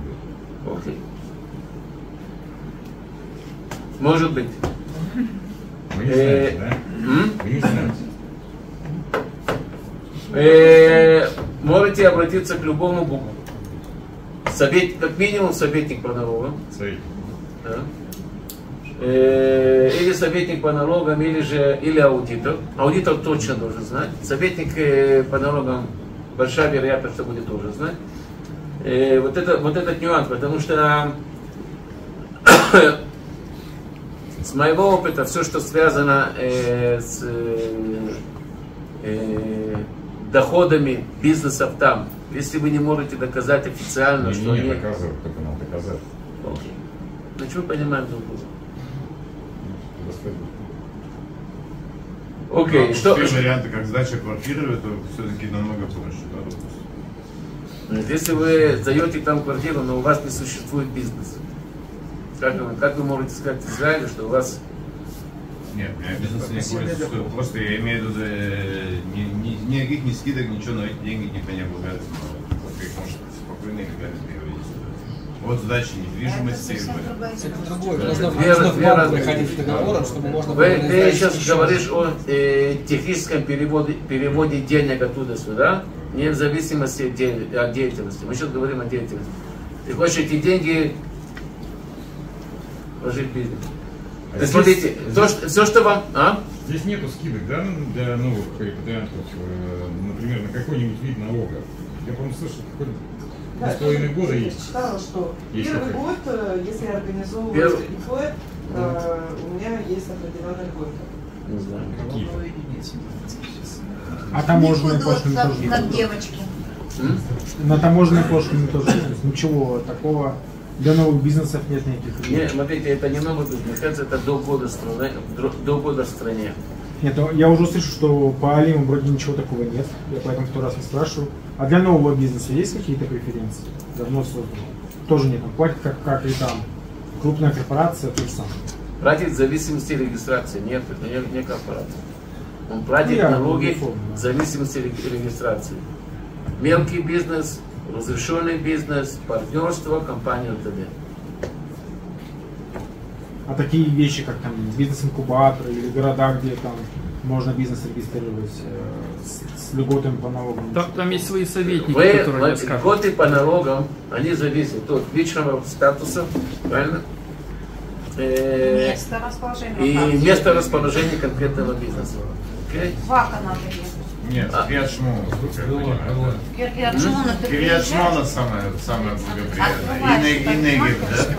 говорит. Окей. Может быть. Вы не Э, знаете, да? м? Вы не знаете. Э, можете обратиться к любому бу- совет, как минимум советник по налогам. Советник. Да. Э, или советник по налогам, или же или аудитор. Аудитор точно должен знать. Советник э, по налогам большая вероятность, что будет тоже знать. Э, вот, это, вот этот нюанс, потому что с моего опыта, все, что связано э, с э, доходами бизнесов там, если вы не можете доказать официально, Не, что не, они... доказывать, только надо доказать. Окей. Значит, мы понимаем друг друга. Окей, Ну, что... Все варианты, как сдача квартиры, это все-таки намного проще, да, Если вы сдаете там квартиру, но у вас не существует бизнес, как вы, как вы можете сказать Израилю, что у вас Нет, у меня бизнес не что просто я имею в виду, э, ни, ни- никаких ни скидок, ничего, но эти деньги типа не облагаются. Просто их можно спокойно и легально. Вот сдача недвижимости. Это другое. Вера- Нужно, банк приходить с договором, чтобы можно было Вы, ты сейчас еще говоришь о э, техническом переводе, переводе денег оттуда сюда, не в зависимости от, де- от деятельности. Мы сейчас говорим о деятельности. Ты хочешь эти деньги вложить в бизнес. А здесь- смотрите, то, что, все, что вам... А? Здесь нету скидок, да, для новых репатриантов, э, например, на какой-нибудь вид налога. Я, по-моему, слышал, какой-то два с половиной я года есть. читала, что Есть первый такая. год, э, если я организовываю Первый- ИП, э, у меня есть определенная льгота. Не знаю. Какие? А таможенные пошлины тоже на нет. девочки. На таможенные пошлины тоже нет. Ничего такого для новых бизнесов нет никаких. Не, смотрите, это не новый бизнес, это до года, в стране, до года стране. Нет, я уже слышу, что по Алиму вроде ничего такого нет. Я поэтому второй раз не спрашиваю. А для нового бизнеса есть какие-то преференции? Давно создано. Тоже нет. Он платит как, как и там. Крупная корпорация, то же самое. Платит в зависимости от регистрации, нет, это не, не корпорация. Он платит Ну, налоги не в зависимости от регистрации. Мелкий бизнес, разрешенный бизнес, партнерство, компания т.д. А такие вещи, как там бизнес-инкубаторы или города, где там можно бизнес регистрировать э, с, с льготами по налогам. Там, там есть свои советники, Вы, которые вот, мне скажут. льготы по налогам, они зависят от личного статуса, правильно? Э, Место расположения. и место расположения конкретного бизнеса. Окей? Вака надо ехать. Нет. Кириат Шмона, насколько я понимаю. Кириат Шмона самое, самое благоприятное. И, Негев, да?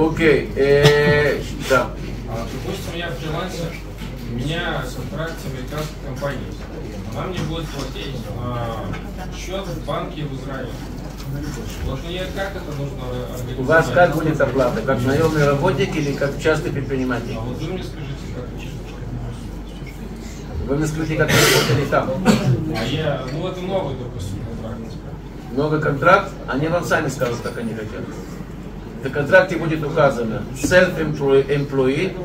Окей, э, да. А, Допустим, я фрилансер, у меня контракт с американской компанией. Она мне будет платить на счет в банке в Израиле. Вот мне как это нужно организовать? У вас как будет оплата? Как наемный работник или как частный предприниматель? А вот вы мне скажите, как? Вы мне скажите, как вы работали там? А я, ну это новый, допустим, контракт. Новый контракт, они вам сами скажут, как они хотят. В контракте будет указано self-employee.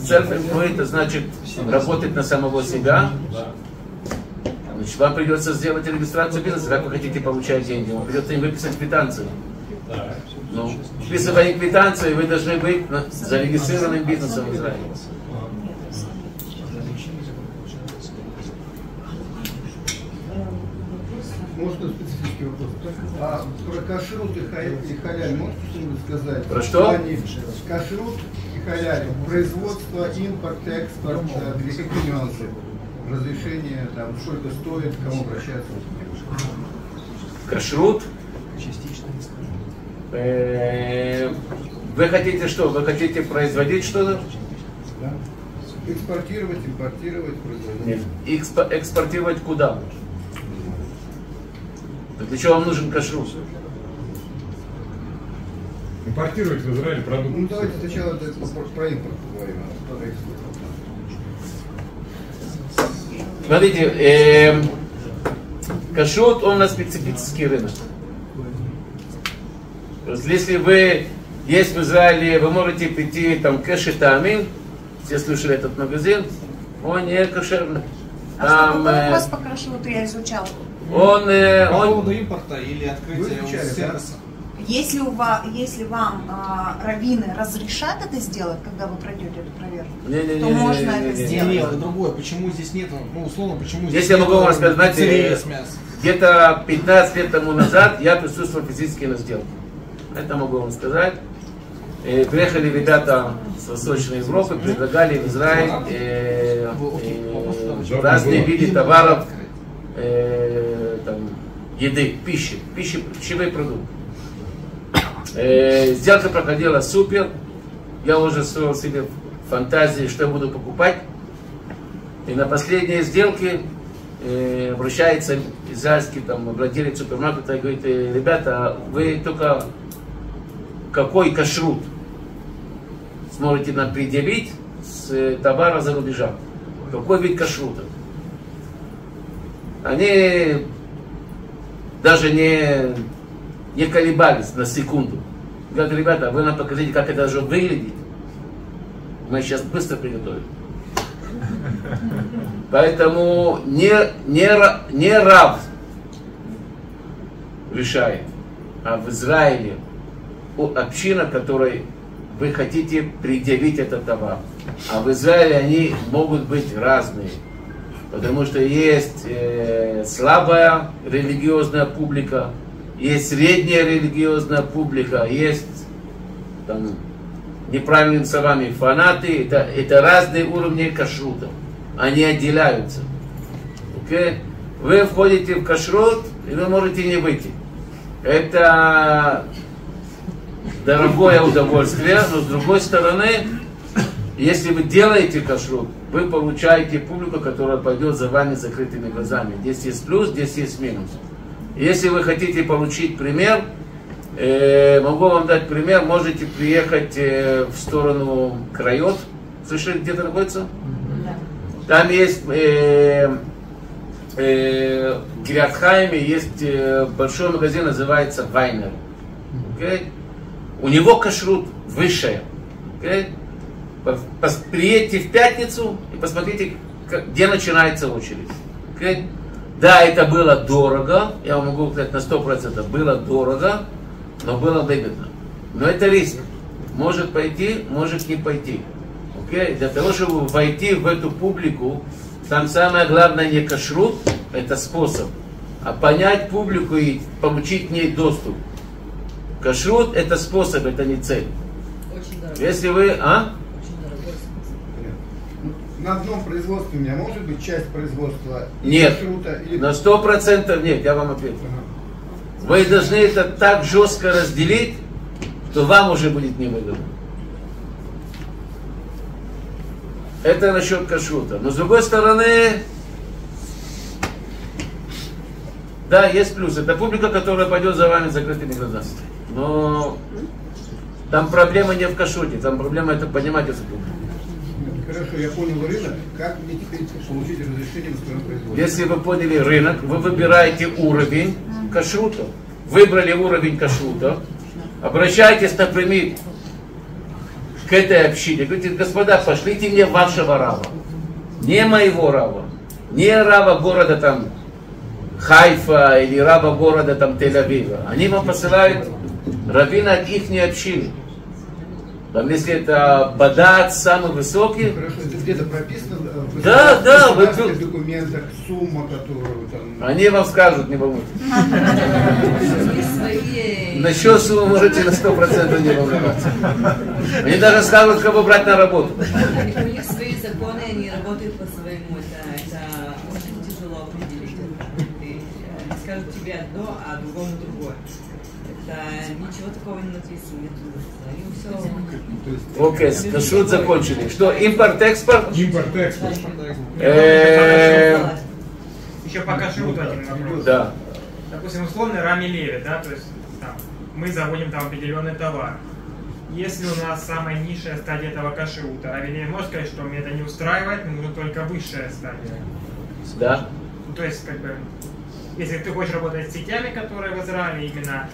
Self-employee это значит работать на самого себя. Значит, вам придется сделать регистрацию бизнеса, как вы хотите получать деньги. Вам придется им выписать квитанцию. Ну, вписывая квитанцию, вы должны быть зарегистрированным бизнесом в Израиле. Можно специфический вопрос? А про кашрут и, халяль, и халяль можете что-нибудь сказать? Про что? Кашрут и халяль. Производство, импорт, экспорт. э, Какие нюансы? Разрешение, там, сколько стоит, к кому обращаться? Кашрут. Э, Вы хотите что? Вы хотите производить что-то? Да. Экспортировать, импортировать, производить. Нет. Экспо- экспортировать куда? Так для чего вам нужен кашрут? Импортировать в Израиль продукты. Ну давайте сначала про, импорт поговорим, а. Смотрите, э, кашрут, он на специфический рынок. То есть, если вы есть в Израиле, вы можете прийти там кэши тамим, все слышали этот магазин, он не кошерный. А Там, что э, вопрос по кашруту я изучал. он, э, По он, поводу импорта или открытия сервиса. Если, у вас, если вам а, раввины разрешат это сделать, когда вы пройдете эту проверку, Не-не-не-не-не-не-не. то можно это Не, сделать. не, это другое. Почему здесь нет, ну, условно, почему здесь Если я могу вам рассказать, знаете, э, с мясом? где-то 15 лет тому назад я присутствовал физически на сделке. Это могу вам сказать. Э, Приехали ребята с Восточной Европы, предлагали в Израиль э, э, разные виды товаров, э, там, еды, пищи, пищи, пищевые продукты. Э, Сделка проходила супер. я уже строил себе фантазии, что я буду покупать. И на последней сделке э, обращается израильский там, владелец супермаркета и говорит, «Э, ребята, вы только какой кашрут сможете нам предъявить с э, товара за рубежа? Какой вид кашрута? Они даже не, не колебались на секунду. Говорят, ребята, вы нам покажите, как это должно выглядеть. Мы сейчас быстро приготовим. Поэтому не, не, не раб решает, а в Израиле община, которой вы хотите предъявить этот товар. А в Израиле они могут быть разные. Потому что есть э, слабая религиозная публика, есть средняя религиозная публика, есть там, неправильными словами фанаты. Это, это разные уровни кашрута. Они отделяются. Окей? Вы входите в кашрут, и вы можете не выйти. Это дорогое удовольствие, но с другой стороны, если вы делаете кашрут, вы получаете публику, которая пойдет за вами с закрытыми глазами. Здесь есть плюс, здесь есть минус. Если вы хотите получить пример, э, могу вам дать пример, можете приехать э, в сторону Крайот. Слышали, где это находится? Там есть э, э, в Кириатхайме есть э, большой магазин, называется Вайнер. Окей? У него кашрут? По- пос- Приедьте в пятницу и посмотрите, где начинается очередь. Окей? Да, это было дорого, я вам могу сказать на 100%, было дорого, но было выгодно. Но это риск. Может пойти, может не пойти. Окей? Для того, чтобы войти в эту публику, там самое главное не кашрут, это способ, а понять публику и получить к ней доступ. Кашрут это способ, это не цель. Очень дорого. Если вы, а? На одном производстве у меня может быть часть производства Нет. или На сто процентов нет, я вам ответил. Вы должны это так жестко разделить, что вам уже будет невыгодно. Это насчет кашрута. Но с другой стороны, да, есть плюс. Это публика, которая пойдет за вами с закрытыми глазами. Но там проблема не в кашруте, там проблема это понимать эту публику. Хорошо, я понял рынок. Как мне теперь получить разрешение на своем производстве? Если вы поняли рынок, вы выбираете уровень кашрута. Выбрали уровень кашрута. Обращайтесь, например, к этой общине. Говорите, господа, пошлите мне вашего раба. Не моего раба. Не раба города там Хайфа или раба города там Тель-Авива. Они вам посылают раввина от их общины. Там, если это бадат самый высокий, Хорошо, это где-то прописано в Да, да, вы- государственных документах сумма, которую там... они вам скажут, не волнуйтесь. Насчет суммы можете на 100% не волноваться. Они даже скажут, кого брать на работу. У них свои законы, они работают по-своему. Это, это очень тяжело определить. Ты, э, скажут тебе одно, а другому другое. Это ничего такого не написано. Нет, все. Окей, кашрут закончили. Что, импорт-экспорт? Импорт-экспорт. Еще по кашруту один вопрос. Да. Допустим, условно Рами Леви, да, то есть там, мы заводим там определенный товар. Если у нас самая низшая стадия этого кашрута, Рами Леви может сказать, что мне это не устраивает, мне нужна только высшая стадия. Да. Ну, то есть, как бы, если ты хочешь работать с сетями, которые в Израиле именно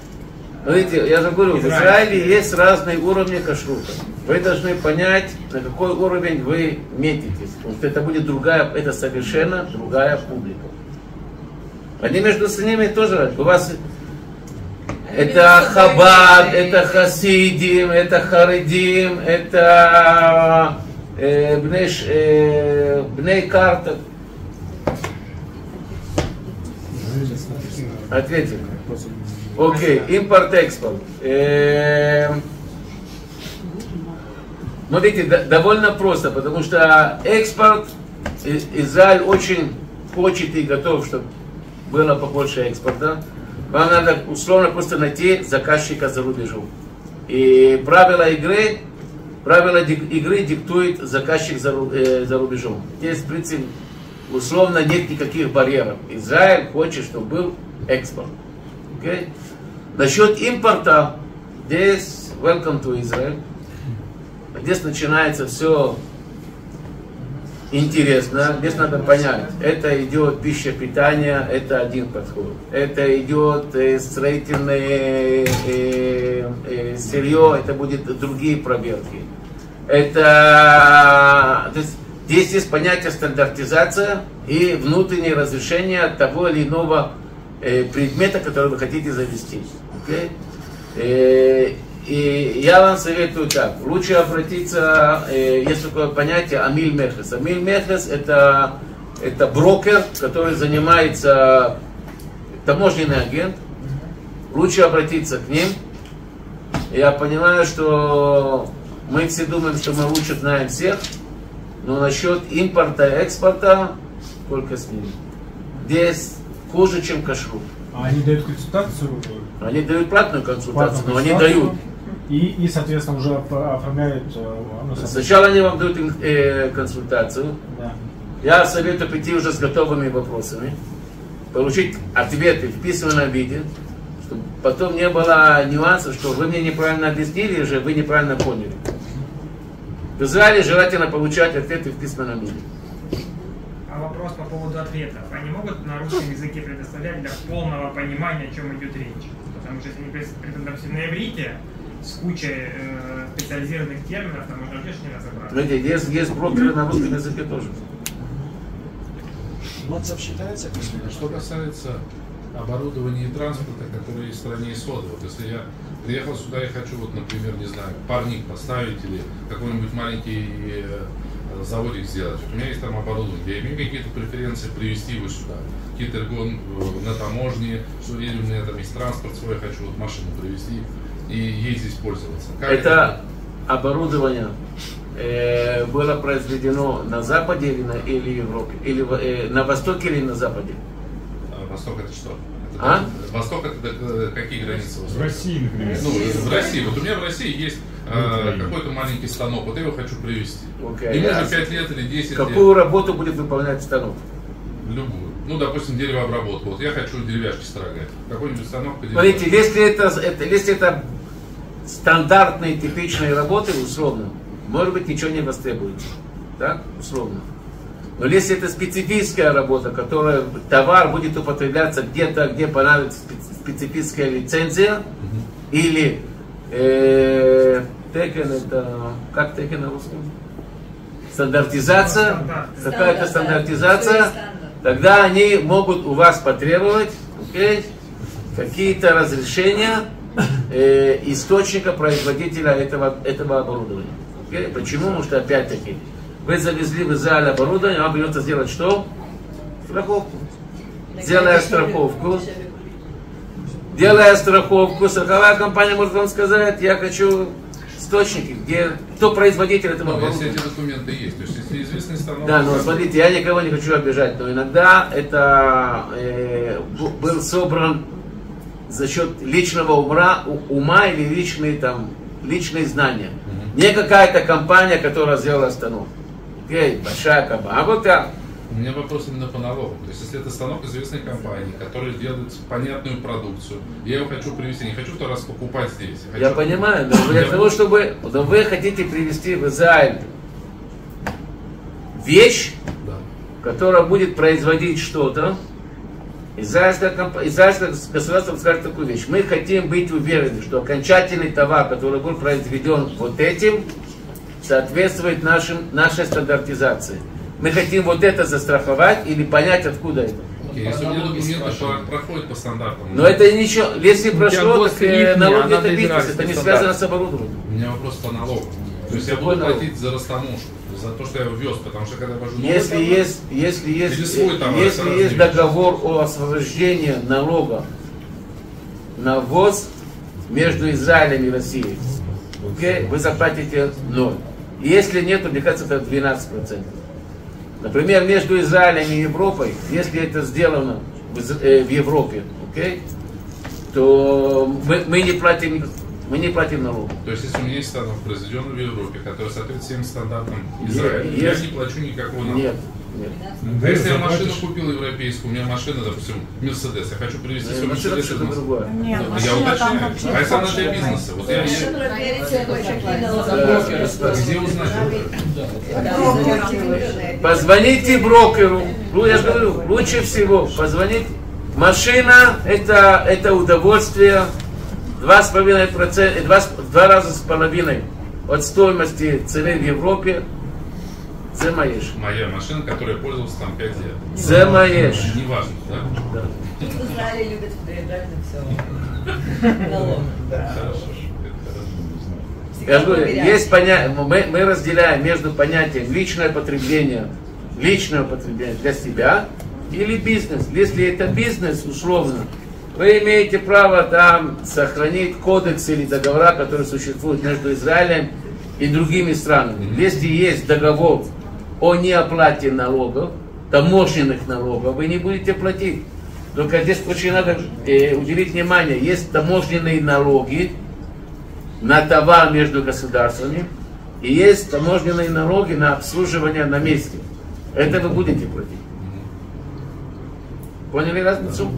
Смотрите, я же говорю, в Израиле есть разные уровни кашрута. Вы должны понять, на какой уровень вы метитесь. Потому что это будет другая, это совершенно другая публика. Они между ними тоже, у вас это Хабад, это Хасидим, это Харидим, это э, Бней, э, Бней Карта. Ответили. Окей, импорт-экспорт. Эм, Смотрите, довольно просто, потому что экспорт, Израиль очень хочет и готов, чтобы было побольше экспорта. Вам надо условно просто найти заказчика за рубежом. И правила игры Правила игры диктует заказчик за, э, за рубежом. Здесь, в принципе, условно нет никаких барьеров. Израиль хочет, чтобы был экспорт. Окей? Насчет импорта, здесь welcome to Israel. Здесь начинается все интересно. Здесь надо понять, это идет пища питания, это один подход. Это идет э, строительное э, э, сырье, это будет другие проверки. Это то есть, здесь есть понятие стандартизация и внутреннее разрешение того или иного э, предмета, который вы хотите завести. Окей? Э, и я вам советую так, лучше обратиться, э, есть такое понятие Амиль Мехес. Амиль Мехес это, это брокер, который занимается таможенный агент. Лучше обратиться к ним. Я понимаю, что мы все думаем, что мы лучше знаем всех, но насчет импорта и экспорта только с ними. Здесь хуже, чем кашрут. А они дают консультацию? Они дают платную консультацию, платную но они дают. И, и, соответственно, уже оф- оформляют... э, ну, Сначала они вам дают э, консультацию. Да. Я советую прийти уже с готовыми вопросами, получить ответы в письменном виде, чтобы потом не было нюансов, что вы мне неправильно объяснили, или же вы неправильно поняли. В Израиле желательно получать ответы в письменном виде. Поводу ответов. Они могут на русском языке предоставлять для полного понимания, о чем идет речь? Потому что если они пред- допустим, на иврите с кучей э, специализированных терминов, там можно вообще не разобраться. Смотрите, есть, есть брокеры на русском языке тоже. Мацев считается Что касается оборудования и транспорта, которые есть в стране исхода. Вот если я приехал сюда и хочу, вот, например, не знаю, парник поставить или какой-нибудь маленький э, заводик сделать. У меня есть там оборудование, я имею какие-то преференции привезти его сюда. Какие-то эргон э, на таможне, что или у меня там есть транспорт свой, я хочу вот машину привезти и ей здесь пользоваться. Как Это оборудование э, было произведено на Западе или на или Европе? Или э, на Востоке или на Западе? А Восток это что? Это А? Восток это э, какие границы? В России, например. Ну, в России. Вот у меня в России есть э, какой-то маленький станок, вот я его хочу привезти. Окей. Ему А уже 5 лет или 10 Какую лет. работу будет выполнять станок? Любую. Ну, допустим, деревообработку. Вот я хочу деревяшки строгать. Какой-нибудь станок по Смотрите, если это, это- если это стандартные, типичные работы, условно, может быть, ничего не востребуется. Так? Условно. Но если это специфическая работа, которая товар будет употребляться где-то, где понадобится специ- специфическая лицензия, или э, текен, это как текен на русском? Стандартизация, какая-то стандартизация, тогда они могут у вас потребовать окей, какие-то разрешения э, источника производителя этого, этого оборудования. Окей? Почему? Потому что опять-таки вы завезли в Израиль оборудование, вам придется сделать что? Страховку. Делая страховку, делая страховку, страховая компания может вам сказать, я хочу источники, где кто производитель этого Ну, если эти документы есть. То есть, если известный станок... Да, но смотрите, я никого не хочу обижать, но иногда это э, был собран за счет личного ума, ума или личные, там, личные знания. Не какая-то компания, которая сделала станок. Окей, большая компания. А вот я. У меня вопрос именно по налогам. То есть, если это станок известной компании, который делает понятную продукцию, я его хочу привезти, не хочу второй раз покупать здесь. Я Хочу- понимаю, но для Я- того, чтобы но вы хотите привезти в Израиль вещь, которая будет производить что-то, израильская, комп- израильское государство скажет такую вещь. Мы хотим быть уверены, что окончательный товар, который был произведен вот этим, соответствует нашим, нашей стандартизации. Мы хотим вот это застраховать или понять, откуда это. Окей, если у меня документы про- проходят по стандартам. Но это ничего, если прошло, так э, лишний, налог а где-то надо бизнес, это не связано с оборудованием. У меня вопрос по налогам. То есть я буду платить за растаможку, за то, что я его вез, потому что когда я вожу новый Если товар, есть, если есть, свой товар, это если есть договор о освобождении налога на ввоз между Израилем и Россией, окей, вы заплатите ноль. Если нет, то мне кажется, это 12%. Например, между Израилем и Европой, если это сделано в, э, в Европе, окей, то мы, мы не платим Мы не платим налогов. То есть, если у меня есть станок, произведенный в Европе, который соответствует всем стандартам Израиля, я не плачу никакого налога. Нет, нет. А если я машину купил европейскую, у меня машина, допустим, Мерседес, я хочу привезти Э, свой машина Мерседес из Москвы. Ну, я уточняю. вообще А если она для бизнеса? Вот я, Где узнать? Позвоните брокеру. Ну, я же говорю, лучше всего позвонить. Машина это, это удовольствие. Два с половиной процента, два, два раза с половиной от стоимости цены в Европе. Це маєш. Моя машина, которой я пользовался там 5 лет. Це маєш. Неважно, да? Да. Тут в Израиле любят приезжать на все. Налог. Хорошо. Я же говорю, есть понятие, мы, мы разделяем между понятием личное потребление, личное потребление для себя или бизнес. Если это бизнес, условно, вы имеете право там сохранить кодекс или договора, которые существуют между Израилем и другими странами. Если есть договор о неоплате налогов, таможенных налогов, вы не будете платить. Только здесь очень надо э, уделить внимание, есть таможенные налоги, на товар между государствами, и есть таможенные налоги на обслуживание на месте. Это вы будете платить. Поняли разницу?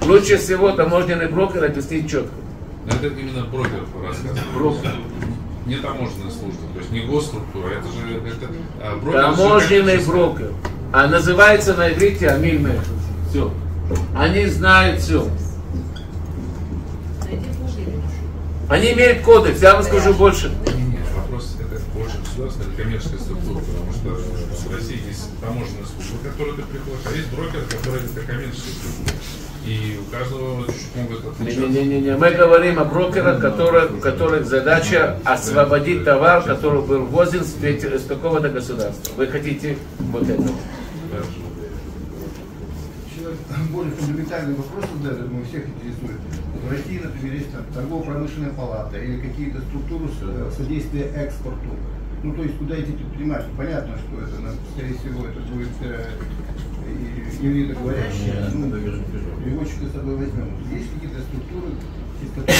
Лучше всего таможенный брокер объяснит четко. Но это именно брокер рассказывает. Брокер. Не таможенная служба, то есть не госструктура, это же это, а, брокер же Таможенный брокер. А называется на иврите Амиль Мехер. Все. Они знают все. Они имеют кодекс, я вам скажу больше. Нет, вопрос это больше государственная или коммерческая структура, потому что в России есть таможенная служба, к которой ты приходишь, а есть брокер, который это коммерческая структура. И у каждого чуть-чуть могут отличаться. Не-не-не, мы говорим о брокерах, которые, у которых задача освободить товар, который был ввозен с, с какого-то государства. Вы хотите вот это? Еще более фундаментальный вопрос, да, я думаю, всех интересует. В России, например, есть там торгово-промышленная палата или какие-то структуры э, содействия экспорту. Ну, то есть, куда эти предприниматели? Понятно, что это, скорее всего, это будет э, ивритоговорящие, ну, переводчика с собой возьмем. Есть какие-то структуры, из которых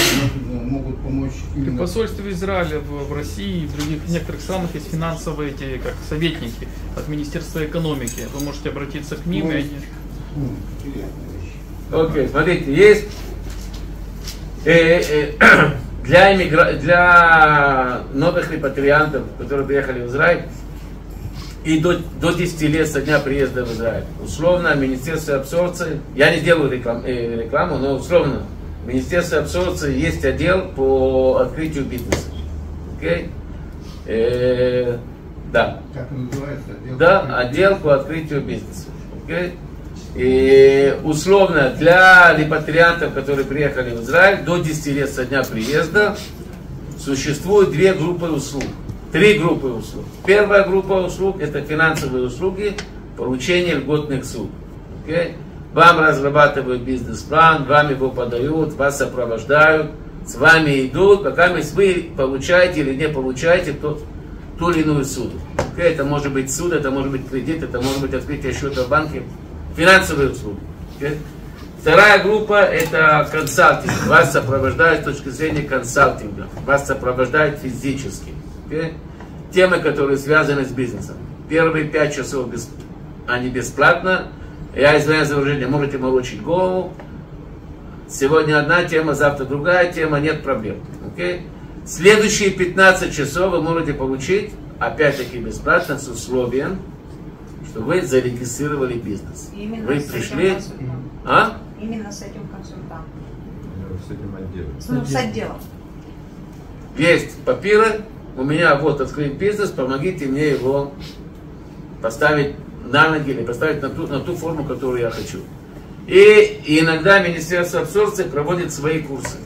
э, могут помочь В именно... посольстве Израиля в, в России и в других некоторых странах есть финансовые эти, как советники от Министерства экономики. Вы можете обратиться к ним, и они... Ну, интересная вещь. Окей, смотрите, есть э, э, для, иммигра... для новых репатриантов, которые приехали в Израиль, и до, до 10 лет со дня приезда в Израиль. Условно, Министерство абсорбции, я не делаю реклам, э, рекламу, но условно, Министерство абсорбции есть отдел по открытию бизнеса. Окей? Э, да. Как называется? Отдел Да, отдел по открытию бизнеса. Окей? И условно для репатриантов, которые приехали в Израиль, до 10 лет со дня приезда существует две группы услуг. Три группы услуг. Первая группа услуг это финансовые услуги, получение льготных суд. Окей? Вам разрабатывают бизнес-план, вам его подают, вас сопровождают, с вами идут, пока вы получаете или не получаете тот, ту или иную суду. Окей? Это может быть суд, это может быть кредит, это может быть открытие счета в банке. Финансовые услуги. Окей? Вторая группа это консалтинг. Вас сопровождают с точки зрения консалтинга. Вас сопровождают физически. Окей? Темы, которые связаны с бизнесом. Первые пять часов без, они бесплатно. Я извиняюсь за выражение, можете морочить голову. Сегодня одна тема, завтра другая тема, нет проблем. Окей? Следующие 15 часов вы можете получить, опять-таки бесплатно, с условием, что вы зарегистрировали бизнес. Именно вы пришли... А? Именно с этим консультантом. С этим отделом. Ну, с отделом. Есть папиры, у меня вот открыт бизнес, помогите мне его поставить на ноги или поставить на ту, на ту форму, которую я хочу. И, и иногда Министерство абсорбции проводит свои курсы.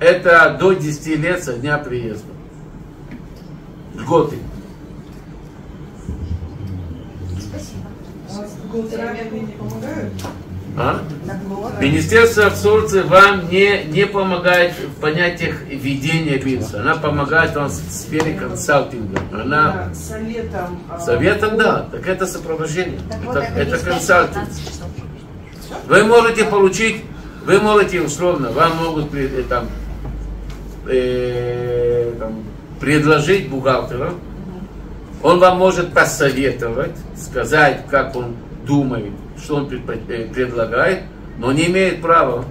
Это до 10 лет со дня приезда. Льготы. А гостерапии не помогают? А? Министерство абсорбции вам не, не помогает в понятиях ведения бизнеса. Она помогает вам в сфере консалтинга. Она Да, Советом. а, Советом, да, так это сопровождение. Так это, это консалтинг. 15 часов. Вы можете получить Вы можете условно, вам могут э, там, э, там, предложить бухгалтера, он вам может посоветовать, сказать, как он думает, что он э, предлагает, но не имеет права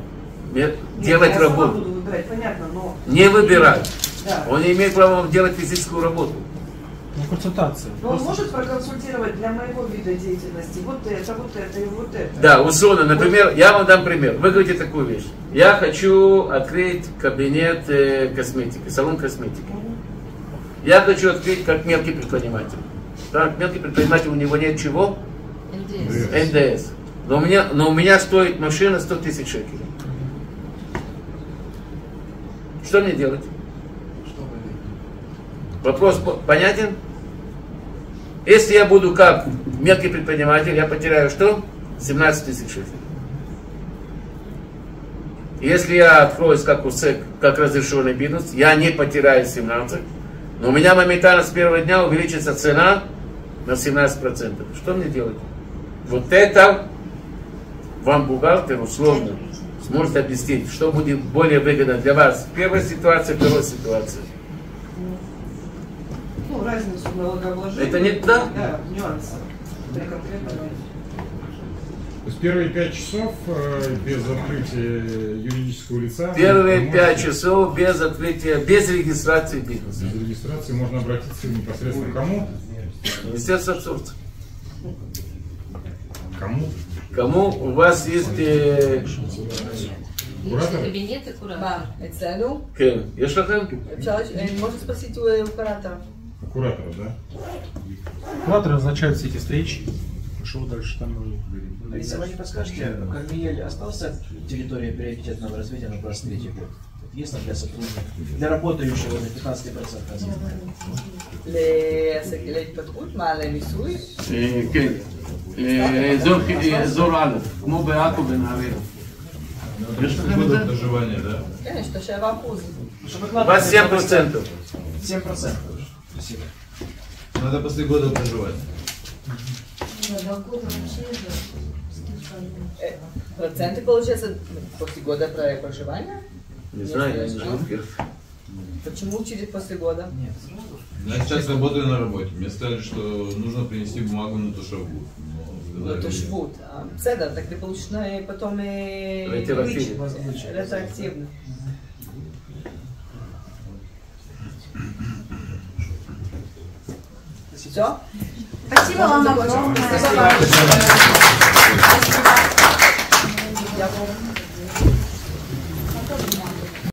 ме- делать работу. буду выбирать, понятно, но... Не выбирать. Да. Он не имеет права делать физическую работу. Ну, консультация. Но он может проконсультировать для моего вида деятельности вот это, вот это и вот это. Да, условно, например, я вам дам пример. Вы говорите такую вещь. Я хочу открыть кабинет э, косметики, салон косметики. Я хочу открыть как мелкий предприниматель. Так, мелкий предприниматель, у него нет чего? НДС. Но у меня, но у меня стоит машина 100 тысяч шекелей. Что мне делать? Вопрос по- понятен? Если я буду как мелкий предприниматель, я потеряю что? 17 тысяч шекелей. Если я откроюсь как УСЭК, как разрешенный бизнес, я не потеряю 17, но у меня моментально с первого дня увеличится цена на 17%. Что мне делать? Вот это вам бухгалтер условно сможет объяснить, что будет более выгодно для вас. Первая ситуация, вторая ситуация. Ну, разницу налогообложения. Это не- да. Да, нюансы. При конкретном То есть первые пять часов э, без открытия юридического лица... вы Первые можете- пять часов без открытия, без регистрации бизнеса. Без регистрации можно обратиться непосредственно к кому? Министерство абсурда. Кому? Кому у вас есть... э, Личный кабинет и куратор. אצלנו, כן, יש לכם? אפשר, אה, можно спросить у у куратора. У куратора, да? Кураторы назначают все эти встречи. Что дальше там? А Если вы не подскажете, Кармиель остался территория приоритетного развития на 23 год? Есть ли для сотрудников, для работающего на 15% развития? לעסק- להתפתחות, מה, למיסוי? אה, כן. אה, אזור- אה, אזור א', כמו בעכו ונהריה. יש לכם את זה? проживания, да? כן, יש את השבע אחוז. У вас 7%. 7%. Спасибо. Надо после года проживания. Э, Проценты, получается, после года про- проживания? Не знаю, я не живу в Кирове. Почему через после года? Нет. Я сейчас работаю на работе. Мне сказали, что нужно принести бумагу на тушеву. Ну, это швуд. А, Седа, так ты получишь на- потом и... Ретроактивно. Ретроактивно. Все? Спасибо вам огромное. Спасибо вам-